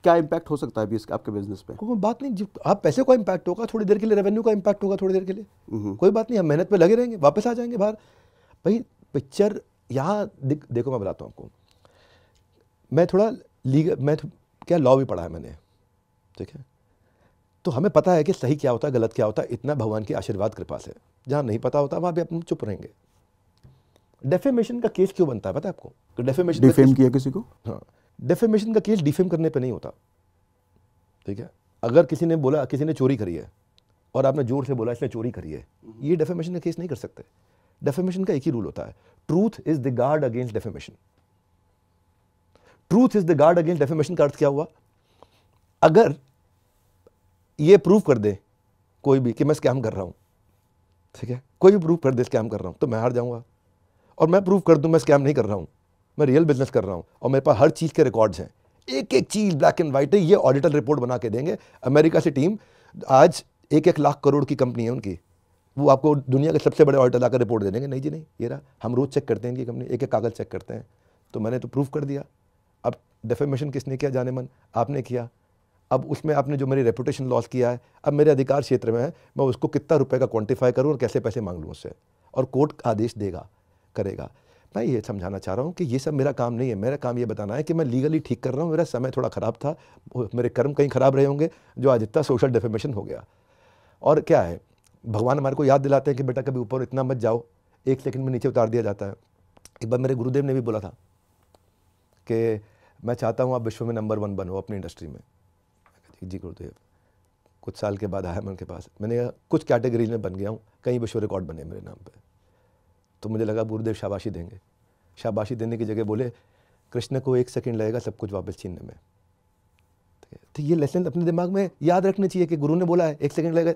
क्या इम्पैक्ट हो सकता है अभी इसका आपके बिज़नेस पे? कोई बात नहीं आप पैसे का इम्पैक्ट होगा थोड़ी देर के लिए रेवेन्यू का इम्पैक्ट होगा थोड़ी देर के लिए। हम्म। कोई बात नहीं हम मेहनत पे लगे रहेंगे वापस आ जाएँगे बाहर। भाई पिक्चर यहाँ देखो मैं बताता हूँ आपको। मैं थोड़ा लीगल मैं क्या लॉ भी पढ़ा है मैंने ठीक है? तो हमें पता है कि सही क्या होता है गलत क्या होता है इतना भगवान की आशीर्वाद कृपा से। जहाँ नहीं पता होता वहाँ भी अपन चुप रहेंगे। डेफेमेशन का केस क्यों बनता है पता है आपको? डेफेमेशन डिफेम किया किसी को? हाँ। डेफेमेशन का केस डिफेम करने पे नहीं होता। ठीक है? अगर किसी ने बोला किसी ने चोरी करी है और आपने ज़ोर से बोला इसने चोरी करी है ये डेफेमेशन का केस नहीं कर सकते। डेफेमेशन का एक ही रूल होता है। Truth is the guard against defamation truth is the guard against defamation का अर्थ क्या हुआ? अगर ये प्रूव कर दे, कोई भी कि मैं स्कैम कर रहा हूँ। ठीक है? कोई भी प्रूव कर दे स्कैम कर रहा हूँ तो मैं हार जाऊँगा। और मैं प्रूव कर दूँ, मैं स्कैम नहीं कर रहा हूँ। मैं रियल बिज़नेस कर रहा हूँ और मेरे पास हर चीज़ के रिकॉर्ड्स हैं। एक एक चीज़ ब्लैक एंड वाइट है, ये ऑडिटर रिपोर्ट बना के देंगे। अमेरिका से टीम आज एक एक लाख करोड़ की कंपनी है उनकी। वो आपको दुनिया के सबसे बड़े ऑडिटर लाकर रिपोर्ट दे देंगे। नहीं जी, नहीं, ये रहा। हम रोज़ चेक करते हैं इनकी कंपनी एक एक कागज़ चेक करते हैं। तो मैंने तो प्रूफ कर दिया। अब डेफेमेशन किसने किया? जाने मन। आपने किया। अब उसमें आपने जो मेरी रेपुटेशन लॉस किया है, अब मेरे अधिकार क्षेत्र में है, मैं उसको कितना रुपए का क्वांटिफाई करूँ और कैसे पैसे मांग लूँ उससे? और कोर्ट आदेश देगा, करेगा। मैं ये समझाना चाह रहा हूँ कि ये सब मेरा काम नहीं है। मेरा काम ये बताना है कि मैं लीगली ठीक कर रहा हूँ। मेरा समय थोड़ा ख़राब था मेरे कर्म कहीं ख़राब रहे होंगे, जो आज इतना सोशल डेफेमेशन हो गया। और क्या है, भगवान हमारे को याद दिलाते हैं कि बेटा कभी ऊपर इतना मत जाओ, एक सेकंड में नीचे उतार दिया जाता है। एक बार मेरे गुरुदेव ने भी बोला था कि मैं चाहता हूँ आप विश्व में नंबर वन बनो अपनी इंडस्ट्री में। कहा, जी गुरुदेव। कुछ साल के बाद आया मैं उनके पास। मैंने कहा, कुछ कैटेगरीज में बन गया हूँ कई विश्व रिकॉर्ड बने मेरे नाम पर तो मुझे लगा गुरुदेव शाबाशी देंगे। शाबाशी देने की जगह बोले कृष्ण को एक सेकंड लगेगा सब कुछ वापस छीनने में। तो ये लेसन अपने दिमाग में याद रखने चाहिए कि गुरु ने बोला है एक सेकंड लगेगा।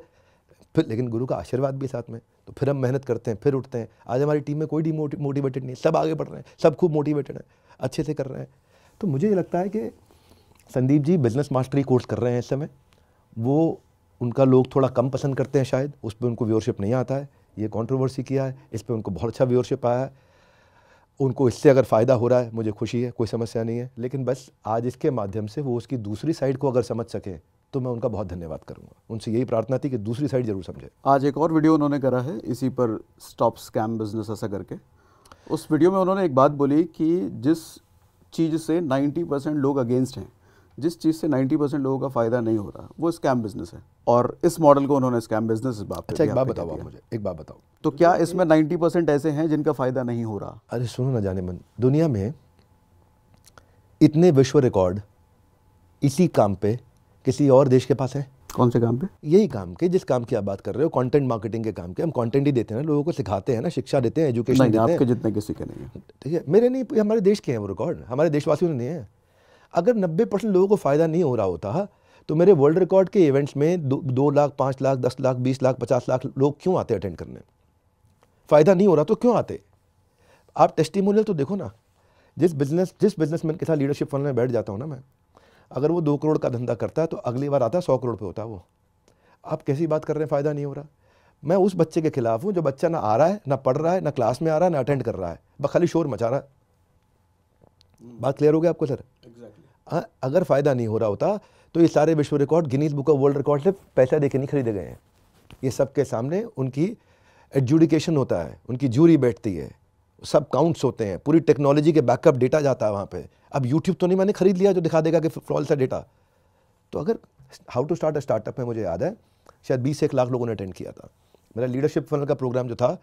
फिर लेकिन गुरु का आशीर्वाद भी साथ में। तो फिर हम मेहनत करते हैं फिर उठते हैं। आज हमारी टीम में कोई डी मोटिवेटेड नहीं सब आगे बढ़ रहे हैं सब खूब मोटिवेटेड हैं अच्छे से कर रहे हैं। तो मुझे ये लगता है कि Sandeep ji business mastery course कर रहे हैं इस समय। वो, उनका लोग थोड़ा कम पसंद करते हैं शायद, उस पर उनको व्यूअरशिप नहीं आता है। ये कंट्रोवर्सी किया है, इस पर उनको बहुत अच्छा व्यूअरशिप आया है। उनको इससे अगर फ़ायदा हो रहा है, मुझे खुशी है, कोई समस्या नहीं है। लेकिन बस, आज इसके माध्यम से वो उसकी दूसरी साइड को अगर समझ सकें तो मैं उनका बहुत धन्यवाद करूँगा। उनसे यही प्रार्थना थी कि दूसरी साइड ज़रूर समझे। आज एक और वीडियो उन्होंने करा है, इसी पर स्टॉप स्कैम बिज़नेस ऐसा करके। उस वीडियो में उन्होंने एक बात बोली कि जिस चीज़ से 90 परसेंट लोग अगेंस्ट हैं जिस चीज़ से 90 परसेंट लोगों का फ़ायदा नहीं हो रहा वो स्कैम बिज़नेस है। और इस मॉडल को उन्होंने स्कैम बिज़नेस इस बात अच्छा एक बात बताओ आप मुझे एक बात बताओ। तो क्या इसमें 90 परसेंट ऐसे हैं जिनका फ़ायदा नहीं हो रहा? अरे सुनो ना जाने मन दुनिया में इतने विश्व रिकॉर्ड इसी काम पे किसी और देश के पास है? कौन से काम पे? यही काम के जिस काम की आप बात कर रहे हो कंटेंट मार्केटिंग के काम के। हम कंटेंट ही देते हैं ना लोगों को सिखाते हैं ना शिक्षा देते हैं एजुकेशन देते हैं। आपके जितने किसी के नहीं है। ठीक है मेरे नहीं हमारे देश के हैं वो रिकॉर्ड हमारे देशवासियों ने नहीं है। अगर 90 परसेंट लोगों को फ़ायदा नहीं हो रहा होता तो मेरे वर्ल्ड रिकॉर्ड के इवेंट्स में दो, दो लाख पाँच लाख दस लाख बीस लाख पचास लाख लोग क्यों आते अटेंड करने? फ़ायदा नहीं हो रहा तो क्यों आते? आप टेस्टिमोनियल तो देखो ना। जिस बिज़नेस जिस बिजनेसमैन के साथ लीडरशिप फंड में बैठ जाता हूँ ना मैं अगर वो दो करोड़ का धंधा करता है तो अगली बार आता है सौ करोड़ पे होता है वो। आप कैसी बात कर रहे हैं? फ़ायदा नहीं हो रहा। मैं उस बच्चे के खिलाफ हूँ जो बच्चा ना आ रहा है ना पढ़ रहा है ना क्लास में आ रहा है ना अटेंड कर रहा है। बस खाली शोर मचा रहा है। बात क्लियर हो गया आपको सर अगर फ़ायदा नहीं हो रहा होता तो ये सारे विश्व record, Guinness book of world record से पैसा दे नहीं खरीदे गए हैं। ये सब के सामने उनकी एडजुडिकेशन होता है, उनकी जूरी बैठती है, सब काउंट्स होते हैं, पूरी टेक्नोलॉजी के बैकअप डेटा जाता है वहाँ पे। अब यूट्यूब तो नहीं मैंने खरीद लिया जो दिखा देगा कि फॉल्स सा डेटा तो अगर how to start a startup में मुझे याद है, शायद बीस एक लाख लोगों ने अटेंड किया था। मेरा लीडरशिप फनल का प्रोग्राम जो था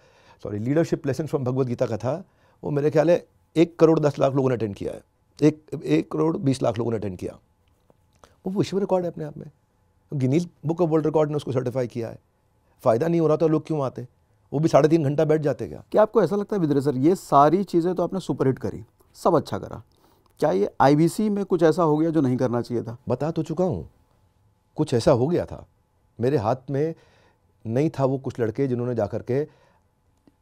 sorry leadership lesson from Bhagavad Gita का था, वो मेरे ख्याल है एक करोड़ दस लाख लोगों ने अटेंड किया है। एक एक करोड़ बीस लाख लोगों ने अटेंड किया। वो विश्व रिकॉर्ड है अपने आप में। Guinness book of world record ने उसको सर्टिफाई किया है। फ़ायदा नहीं हो रहा तो लोग क्यों आते? वो भी साढ़े तीन घंटा बैठ जाते क्या? क्या आपको ऐसा लगता है विद्रे सर ये सारी चीज़ें तो आपने सुपरहिट करी सब अच्छा करा। क्या ये आईबीसी में कुछ ऐसा हो गया जो नहीं करना चाहिए था? बता तो चुका हूँ। कुछ ऐसा हो गया था। मेरे हाथ में नहीं था वो कुछ लड़के जिन्होंने जा कर के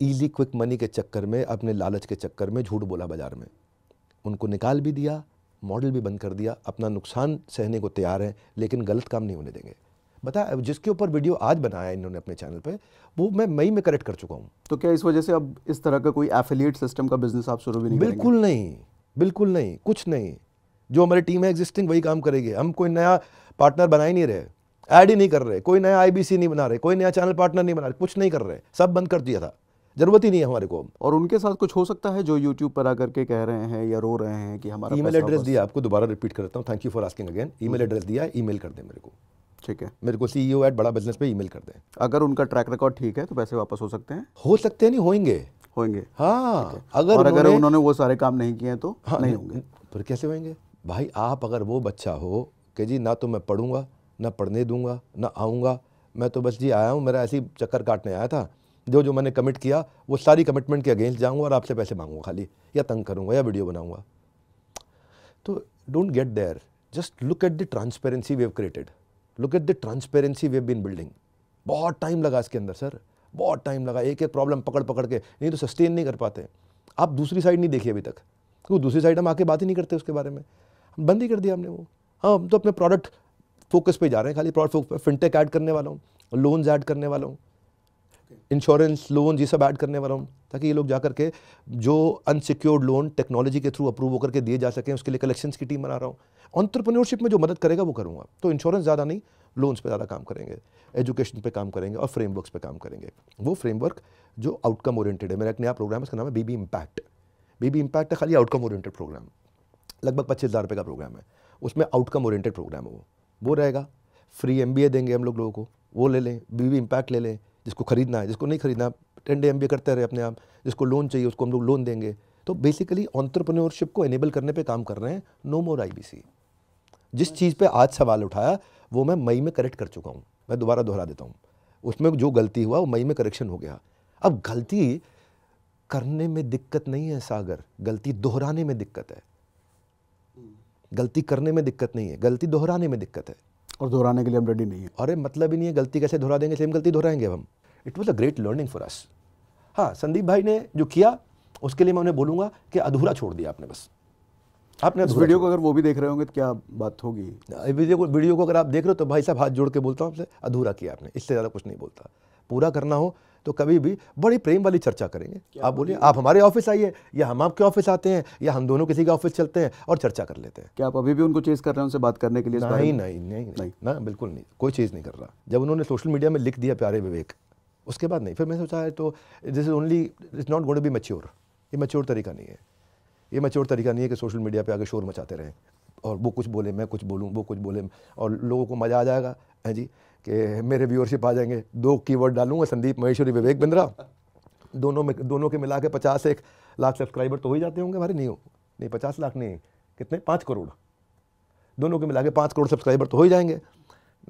ईजी क्विक मनी के चक्कर में अपने लालच के चक्कर में झूठ बोला बाज़ार में। उनको निकाल भी दिया मॉडल भी बंद कर दिया अपना नुकसान सहने को तैयार है लेकिन गलत काम नहीं होने देंगे। बता जिसके ऊपर वीडियो आज बनाया इन्होंने अपने चैनल पे वो मैं मई में करेक्ट कर चुका हूँ। तो क्या इस वजह से अब इस तरह का कोई एफिलिएट सिस्टम का बिज़नेस आप शुरू भी नहीं बिल्कुल नहीं बिल्कुल नहीं कुछ नहीं। जो हमारी टीम है एग्जिस्टिंग वही काम करेगी। हम कोई नया पार्टनर बना ही नहीं रहे ऐड ही नहीं कर रहे कोई नया आईबीसी नहीं बना रहे कोई नया चैनल पार्टनर नहीं बना रहे कुछ नहीं कर रहे सब बंद कर दिया था। ज़रूरत ही नहीं है हमारे को और उनके साथ कुछ हो सकता है जो यूट्यूब पर आकर के कह रहे हैं या रो रहे हैं कि हमारा ईमेल एड्रेस दिया आपको दोबारा रिपीट करता हूँ। Thank you for asking again email address दिया ईमेल कर दें मेरे को। ठीक है। मेरे को सीईओ एट बड़ा बिज़नेस पे ईमेल कर दें। अगर उनका ट्रैक रिकॉर्ड ठीक है तो पैसे वापस हो सकते हैं। हो सकते हैं नहीं होंगे। होंगे। हाँ अगर और अगर उन्होंने वो सारे काम नहीं किए तो हाँ, नहीं होंगे। फिर कैसे होंगे? भाई आप अगर वो बच्चा हो कि जी ना तो मैं पढ़ूँगा ना पढ़ने दूँगा ना आऊँगा। मैं तो बस जी आया हूँ मेरा ऐसी चक्कर काटने आया था। जो जो मैंने कमिट किया, वो सारी कमिटमेंट के अगेंस्ट जाऊँगा और आपसे पैसे मांगूँगा खाली, या तंग करूँगा, या वीडियो बनाऊँगा। तो don't get there just look at the transparency we have created look at the transparency we have been building बहुत टाइम लगा इसके अंदर सर बहुत टाइम लगा। एक एक प्रॉब्लम पकड़ पकड़ के। नहीं तो सस्टेन नहीं कर पाते। आप दूसरी साइड नहीं देखिए अभी तक। क्योंकि दूसरी साइड हम आके बात ही नहीं करते उसके बारे में। बंद ही कर दिया हमने वो। हाँ हम तो अपने प्रोडक्ट फोकस पे जा रहे हैं खाली। प्रोडक्ट फिनटेक ऐड करने वाला हूँ लोन्स ऐड करने वाला हूँ। इंश्योरेंस लोन ये सब ऐड करने वाला हूँ, ताकि ये लोग जा करके जो अनसिक्योर्ड लोन टेक्नोलॉजी के थ्रू अप्रूव होकर के दिए जा सकें, उसके लिए कलेक्शंस की टीम बना रहा हूँ। ऑन्टरप्रन्योरशिप में जो मदद करेगा, वो करूँगा। तो इंश्योरेंस ज़्यादा नहीं लोन्स पे ज़्यादा काम करेंगे एजुकेशन पे काम करेंगे और फ्रेमवर्क्स पे काम करेंगे। वो फ्रेमवर्क जो आउटकम ओरिएंटेड है। मेरा एक नया प्रोग्राम है, उसका नाम है बीबी इम्पैक्ट बीबी इम्पैक्ट है खाली आउटकम ओरिएंटेड प्रोग्राम लगभग पच्चीस हज़ार रुपये का प्रोग्राम है। उसमें आउटकम ओरिएंटेड प्रोग्राम है वो। वो रहेगा। फ्री एम देंगे हम लोग लोगों को। वो ले लें बीबी इम्पैक्ट ले लें। जिसको खरीदना है जिसको नहीं खरीदना टेन डे एम करते रहे अपने आप जिसको लोन चाहिए उसको हम लोग लोन देंगे। तो बेसिकली ऑन्टरप्रनोरशिप को एनेबल करने पे काम कर रहे हैं नो मोर आईबीसी जिस चीज़ पे आज सवाल उठाया वो मैं मई में करेक्ट कर चुका हूँ। मैं दोबारा दोहरा देता हूँ। उसमें जो गलती हुआ वो मई में करेक्शन हो गया। अब गलती करने में दिक्कत नहीं है सागर। गलती दोहराने में दिक्कत है। गलती करने में दिक्कत नहीं है। गलती दोहराने में दिक्कत है। और दोहराने के लिए हम रेडी नहीं है। अरे मतलब ही नहीं है गलती कैसे दोहरा देंगे? सेम गलती दोहराएँगे हम। It was a great learning for us हाँ संदीप भाई ने जो किया उसके लिए मैं उन्हें बोलूँगा कि अधूरा छोड़ दिया आपने बस। आपने इस वीडियो को अगर वो भी देख रहे होंगे तो क्या बात होगी? वीडियो को वीडियो को अगर आप देख रहे हो तो भाई साहब हाथ जोड़ के बोलता हूँ आपसे अधूरा किया आपने इससे ज़्यादा कुछ नहीं बोलता। पूरा करना हो तो कभी भी बड़ी प्रेम वाली चर्चा करेंगे। आप बोलिए आप हमारे ऑफ़िस आइए या हम आपके ऑफ़िस आते हैं या हम दोनों किसी के ऑफ़िस चलते हैं और चर्चा कर लेते हैं। क्या आप अभी भी उनको चेज कर रहे हैं उनसे बात करने के लिए नहीं नहीं नहीं नहीं। ना बिल्कुल नहीं कोई चीज़ नहीं कर रहा। जब उन्होंने सोशल मीडिया में लिख दिया प्यारे विवेक उसके बाद नहीं। फिर मैंने सोचा तो this is only it's not gonna be mature ये मच्योर तरीका नहीं है। ये मच्योर तरीका नहीं है कि सोशल मीडिया पे आगे शोर मचाते रहें। और वो कुछ बोले, मैं कुछ बोलूँ, वो कुछ बोले, और लोगों को मज़ा आ जाएगा। है जी? कि मेरे व्यूअरशिप आ जाएँगे। दो कीवर्ड डालूँगा, संदीप, महेश्वरी, विवेक, बिंद्रा। दोनों में, दोनों के मिला के पचास एक लाख सब्सक्राइबर तो हो ही जाते होंगे हमारे, नहीं हो। नहीं, पचास लाख नहीं, कितने? पाँच करोड़। दोनों के मिला के पाँच करोड़ सब्सक्राइबर तो हो ही जाएँगे।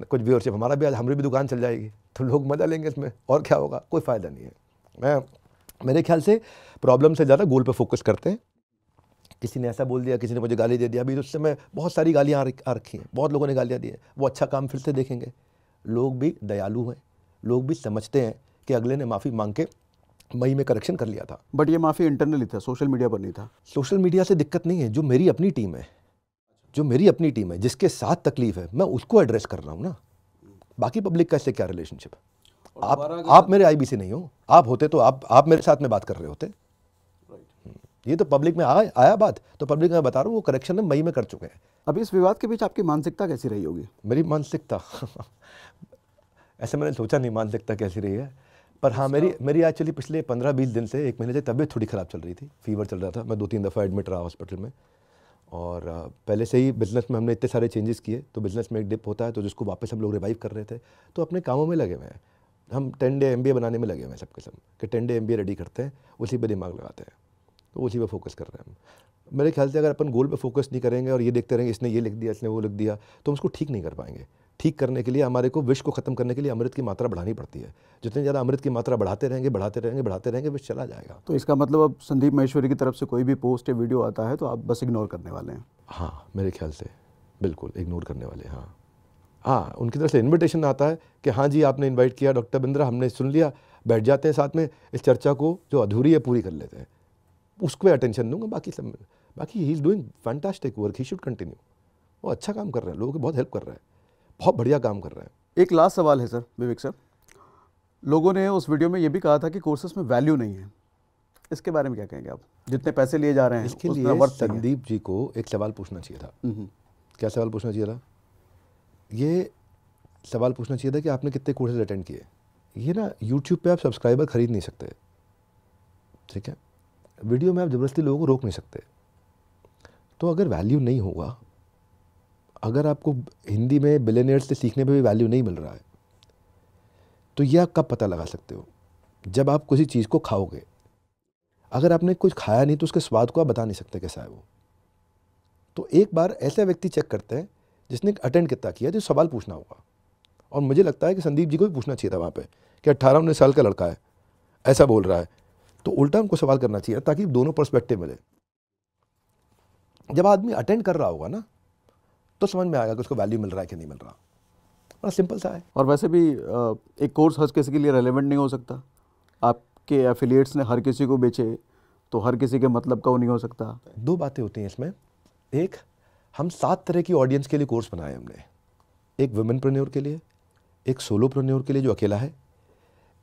कुछ व्यूअरशिप हमारा भी आज हमारी भी दुकान चल जाएगी। तो लोग मज़ा लेंगे इसमें। और क्या होगा? कोई फ़ायदा नहीं है। मैं मेरे ख्याल से प्रॉब्लम से ज़्यादा गोल पर फोकस करते हैं। किसी ने ऐसा बोल दिया किसी ने मुझे गाली दे दिया अभी उससे मैं बहुत सारी गालियाँ आ रखी हैं। बहुत लोगों ने गालियाँ दी हैं। वो अच्छा काम फिर से देखेंगे। लोग भी दयालु हैं। लोग भी समझते हैं कि अगले ने माफ़ी मांग के मई में करेक्शन कर लिया था। बट ये माफ़ी इंटरनली था सोशल मीडिया पर नहीं था। सोशल मीडिया से दिक्कत नहीं है। जो मेरी अपनी टीम है जो मेरी अपनी टीम है जिसके साथ तकलीफ़ है मैं उसको एड्रेस कर रहा हूँ ना। बाकी पब्लिक का इससे क्या रिलेशनशिप आप आप मेरे आई से नहीं हो। आप होते तो आप आप मेरे साथ में बात कर रहे होते। ये तो पब्लिक में आ, आया बात। तो पब्लिक में बता रहा हूँ वो करेक्शन में मई में कर चुके हैं। अभी इस विवाद के बीच आपकी मानसिकता कैसी रही होगी? मेरी मानसिकता ऐसे मैंने सोचा नहीं मानसिकता कैसी रही है। पर हाँ मेरी मेरी एक्चुअली पिछले पंद्रह बीस दिन से एक महीने से तबीयत थोड़ी ख़राब चल रही थी। फीवर चल रहा था। मैं दो तीन दफ़ा एडमिट रहा हॉस्पिटल में। और पहले से ही बिज़नेस में हमने इतने सारे चेंजेस किए तो बिज़नेस में एक डिप होता है तो जिसको वापस हम लोग रिवाइव कर रहे थे तो अपने कामों में लगे हुए हैं। हम टेन डे एम बनाने में लगे हुए हैं सब के सब, कि टेन डे एम रेडी करते हैं, उसी पर दिमाग लगाते हैं तो उसी पर फोकस कर रहे हैं हम। मेरे ख्याल से अगर अपन गोल पर फोकस नहीं करेंगे और ये देखते रहेंगे, इसने ये लिख दिया, इसने वो लिख दिया तो हम उसको ठीक नहीं कर पाएँगे। ठीक करने के लिए हमारे को विष को ख़त्म करने के लिए अमृत की मात्रा बढ़ानी पड़ती है। जितनी ज़्यादा अमृत की मात्रा बढ़ाते रहेंगे बढ़ाते रहेंगे बढ़ाते रहेंगे विष चला जाएगा। तो इसका मतलब अब संदीप महेश्वरी की तरफ़ से कोई भी पोस्ट या वीडियो आता है तो आप बस इग्नोर करने वाले हैं? हाँ मेरे ख्याल से। बिल्कुल इग्नोर करने वाले हाँ। हाँ उनकी तरफ़ से इन्विटेशन आता है कि हाँ जी आपने इन्वाइट किया डॉक्टर बिंद्रा हमने सुन लिया बैठ जाते हैं साथ में इस चर्चा को जो अधूरी है पूरी कर लेते हैं। उसको अटेंशन दूँगा बाकी सब बाकी he is doing fantastic work he should continue वो अच्छा काम कर रहा है लोगों की बहुत हेल्प कर रहा है। बहुत बढ़िया काम कर रहे हैं। एक लास्ट सवाल है सर विवेक सर लोगों ने उस वीडियो में ये भी कहा था कि कोर्सेज में वैल्यू नहीं है। इसके बारे में क्या कहेंगे आप? जितने पैसे लिए जा रहे हैं इसके लिए संदीप जी को एक सवाल पूछना चाहिए था। हम्म, हम्म। क्या सवाल पूछना चाहिए था? ये सवाल पूछना चाहिए था कि आपने कितने कोर्सेज अटेंड किए। ये ना यूट्यूब पे आप सब्सक्राइबर खरीद नहीं सकते। ठीक है? वीडियो में आप ज़बरदस्ती लोगों को रोक नहीं सकते। तो अगर वैल्यू नहीं होगा अगर आपको हिंदी में बिलेनियर्स से सीखने पे भी वैल्यू नहीं मिल रहा है तो यह आप कब पता लगा सकते हो? जब आप किसी चीज़ को खाओगे। अगर आपने कुछ खाया नहीं तो उसके स्वाद को आप बता नहीं सकते कैसा है वो। तो एक बार ऐसा व्यक्ति चेक करते हैं, जिसने अटेंड कितना किया जो सवाल पूछना होगा। और मुझे लगता है कि संदीप जी को भी पूछना चाहिए था वहाँ पे, कि अट्ठारह उन्नीस साल का लड़का है, ऐसा बोल रहा है। तो उल्टा उनको सवाल करना चाहिए, ताकि दोनों पर्सपेक्टिव मिले। जब आदमी अटेंड कर रहा होगा ना तो समझ में आएगा कि उसको वैल्यू मिल रहा है कि नहीं मिल रहा। बड़ा सिंपल सा है। और वैसे भी एक कोर्स हर किसी के लिए रेलिवेंट नहीं हो सकता। आपके एफिलिएट्स ने हर किसी को बेचे तो हर किसी के मतलब का वो नहीं हो सकता। दो बातें होती हैं इसमें। एक हम सात तरह की ऑडियंस के लिए कोर्स बनाए हमने। एक वुमेन प्रन्योर के लिए एक सोलो प्रन्योर के लिए जो अकेला है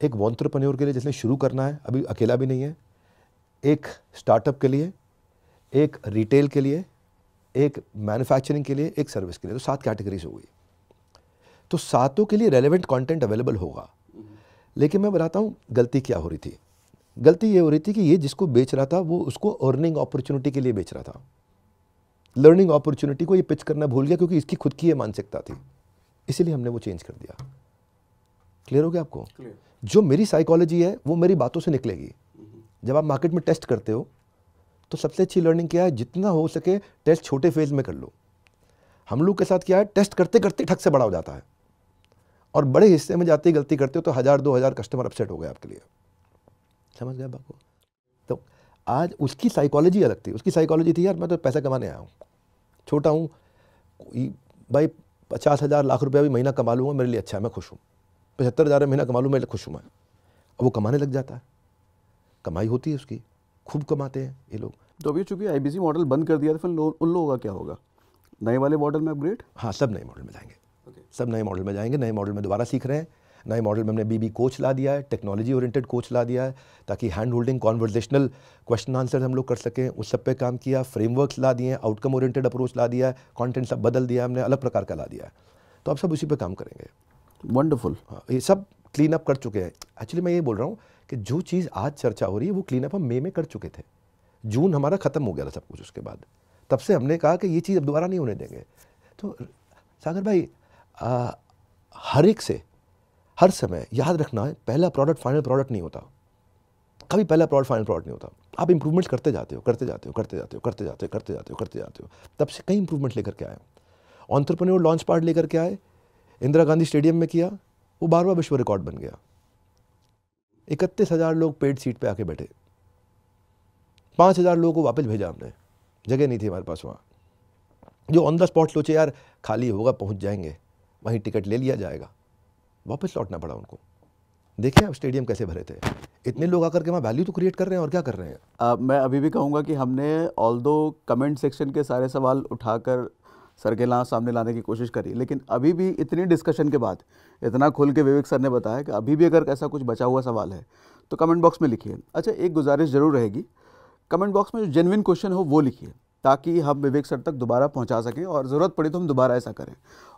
एक वॉन्ट्रप्रन्योर के लिए जिसने शुरू करना है अभी अकेला भी नहीं है एक स्टार्टअप के लिए एक रिटेल के लिए एक मैन्युफैक्चरिंग के लिए एक सर्विस के लिए तो सात कैटेगरीज हो गई। तो सातों के लिए रेलिवेंट कंटेंट अवेलेबल होगा। लेकिन मैं बताता हूँ गलती क्या हो रही थी? गलती ये हो रही थी कि ये जिसको बेच रहा था वो उसको अर्निंग अपॉर्चुनिटी के लिए बेच रहा था। लर्निंग अपॉर्चुनिटी को ये पिच करना भूल गया क्योंकि इसकी खुद की ये मानसिकता थी। इसीलिए हमने वो चेंज कर दिया। क्लियर हो गया आपको? Clear. जो मेरी साइकोलॉजी है वो मेरी बातों से निकलेगी। जब आप मार्केट में टेस्ट करते हो तो सबसे अच्छी लर्निंग क्या है? जितना हो सके टेस्ट छोटे फ़ेज़ में कर लो। हम लोग के साथ क्या है? टेस्ट करते करते ठक से बड़ा हो जाता है। और बड़े हिस्से में जाते ही गलती करते हो तो हज़ार, दो हज़ार कस्टमर अपसेट हो गए आपके लिए। समझ गया बाबू? तो आज उसकी साइकोलॉजी अलग थी। उसकी साइकोलॉजी थी, यार, मैं तो पैसा कमाने आया हूँ। छोटा हूँ भाई, पचास हज़ार, लाख रुपया भी महीना कमा लूँगा, मेरे लिए अच्छा है, मैं खुश हूँ। पचहत्तर हज़ार महीना कमा लूँ मेरे लिए खुश हूँ, मैं। अब वो कमाने लग जाता है। कमाई होती है उसकी। खूब कमाते हैं ये लोग। तो अभी चूँकि आई मॉडल बंद कर दिया था फिर लो, उन लोगों का क्या होगा? नए वाले मॉडल में अपग्रेड हाँ सब नए मॉडल में जाएँगे। Okay. सब नए मॉडल में जाएँगे नए मॉडल में दोबारा सीख रहे हैं। नए मॉडल में हमने बीबी कोच ला दिया है टेक्नोलॉजी ओरिएंटेड कोच ला दिया है ताकि hand holding conversational question answer हम लोग कर सकें। उस सब पे काम किया फ्रेमवर्क्स ला दिए आउटकम ओरिएंटेड अप्रोच ला दिया है कॉन्टेंट सब बदल दिया हमने अलग प्रकार का ला दिया। है तो अब सब उसी पर काम करेंगे। वंडरफुल हाँ ये सब क्लीन अप कर चुके हैं। एक्चुअली मैं ये बोल रहा हूँ कि जो चीज़ आज चर्चा हो रही है वो क्लीन अप हम मे में कर चुके थे। जून हमारा ख़त्म हो गया था सब कुछ उसके बाद। तब से हमने कहा कि ये चीज़ अब दोबारा नहीं होने देंगे। तो सागर भाई आ, हर एक से हर समय याद रखना है पहला प्रोडक्ट फाइनल प्रोडक्ट नहीं होता। कभी पहला प्रोडक्ट फाइनल प्रोडक्ट नहीं होता। आप इंप्रूवमेंट्स करते जाते हो करते जाते हो करते जाते हो करते जाते हो करते जाते हो करते जाते हो। तब से कई इंप्रूवमेंट लेकर के आए। ऑन्टरप्रन्योर लॉन्च पार्ट लेकर के आए। इंदिरा गांधी स्टेडियम में किया। वो बारवा विश्व रिकॉर्ड बन गया। इकतीस हज़ार लोग पेड सीट पे आके बैठे। पाँच हज़ार लोगों को वापस भेजा हमने। जगह नहीं थी हमारे पास वहाँ। जो ऑन द स्पॉट सोचे यार खाली होगा पहुँच जाएँगे। वहीं टिकट ले लिया जाएगा। वापस लौटना पड़ा उनको। देखें आप स्टेडियम कैसे भरे थे। इतने लोग आकर के वहाँ वैल्यू तो क्रिएट कर रहे हैं और क्या कर रहे हैं? आ, मैं अभी भी कहूँगा कि हमने ऑल दो कमेंट सेक्शन के सारे सवाल उठाकर सर के ला सामने लाने की कोशिश करी, लेकिन अभी भी इतनी डिस्कशन के बाद, इतना खुल के विवेक सर ने बताया कि अभी भी अगर ऐसा कुछ बचा हुआ सवाल है तो कमेंट बॉक्स में लिखिए। अच्छा एक गुजारिश ज़रूर रहेगी कमेंट बॉक्स में जो जेनविन क्वेश्चन हो, वो लिखिए, ताकि हम विवेक सर तक दोबारा पहुँचा सकें, और ज़रूरत पड़ी तो हम दोबारा ऐसा करें।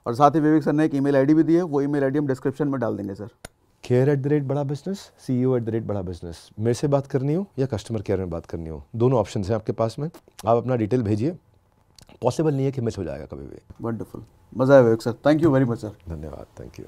और साथ ही विवेक सर ने एक ईमेल आईडी भी दी है, वो ईमेल आईडी हम डिस्क्रिप्शन में डाल देंगे, sir. Care at the rate Bada business C at the rate Bada business मेरे से बात करनी हो या कस्टमर केयर में बात करनी हो? दोनों ऑप्शन हैं आपके पास में। आप अपना डिटेल भेजिए। पॉसिबल नहीं है कि मिस हो जाएगा कभी भी। वंडरफुल मज़ा आया sir thank you very much sir धन्यवाद थैंक यू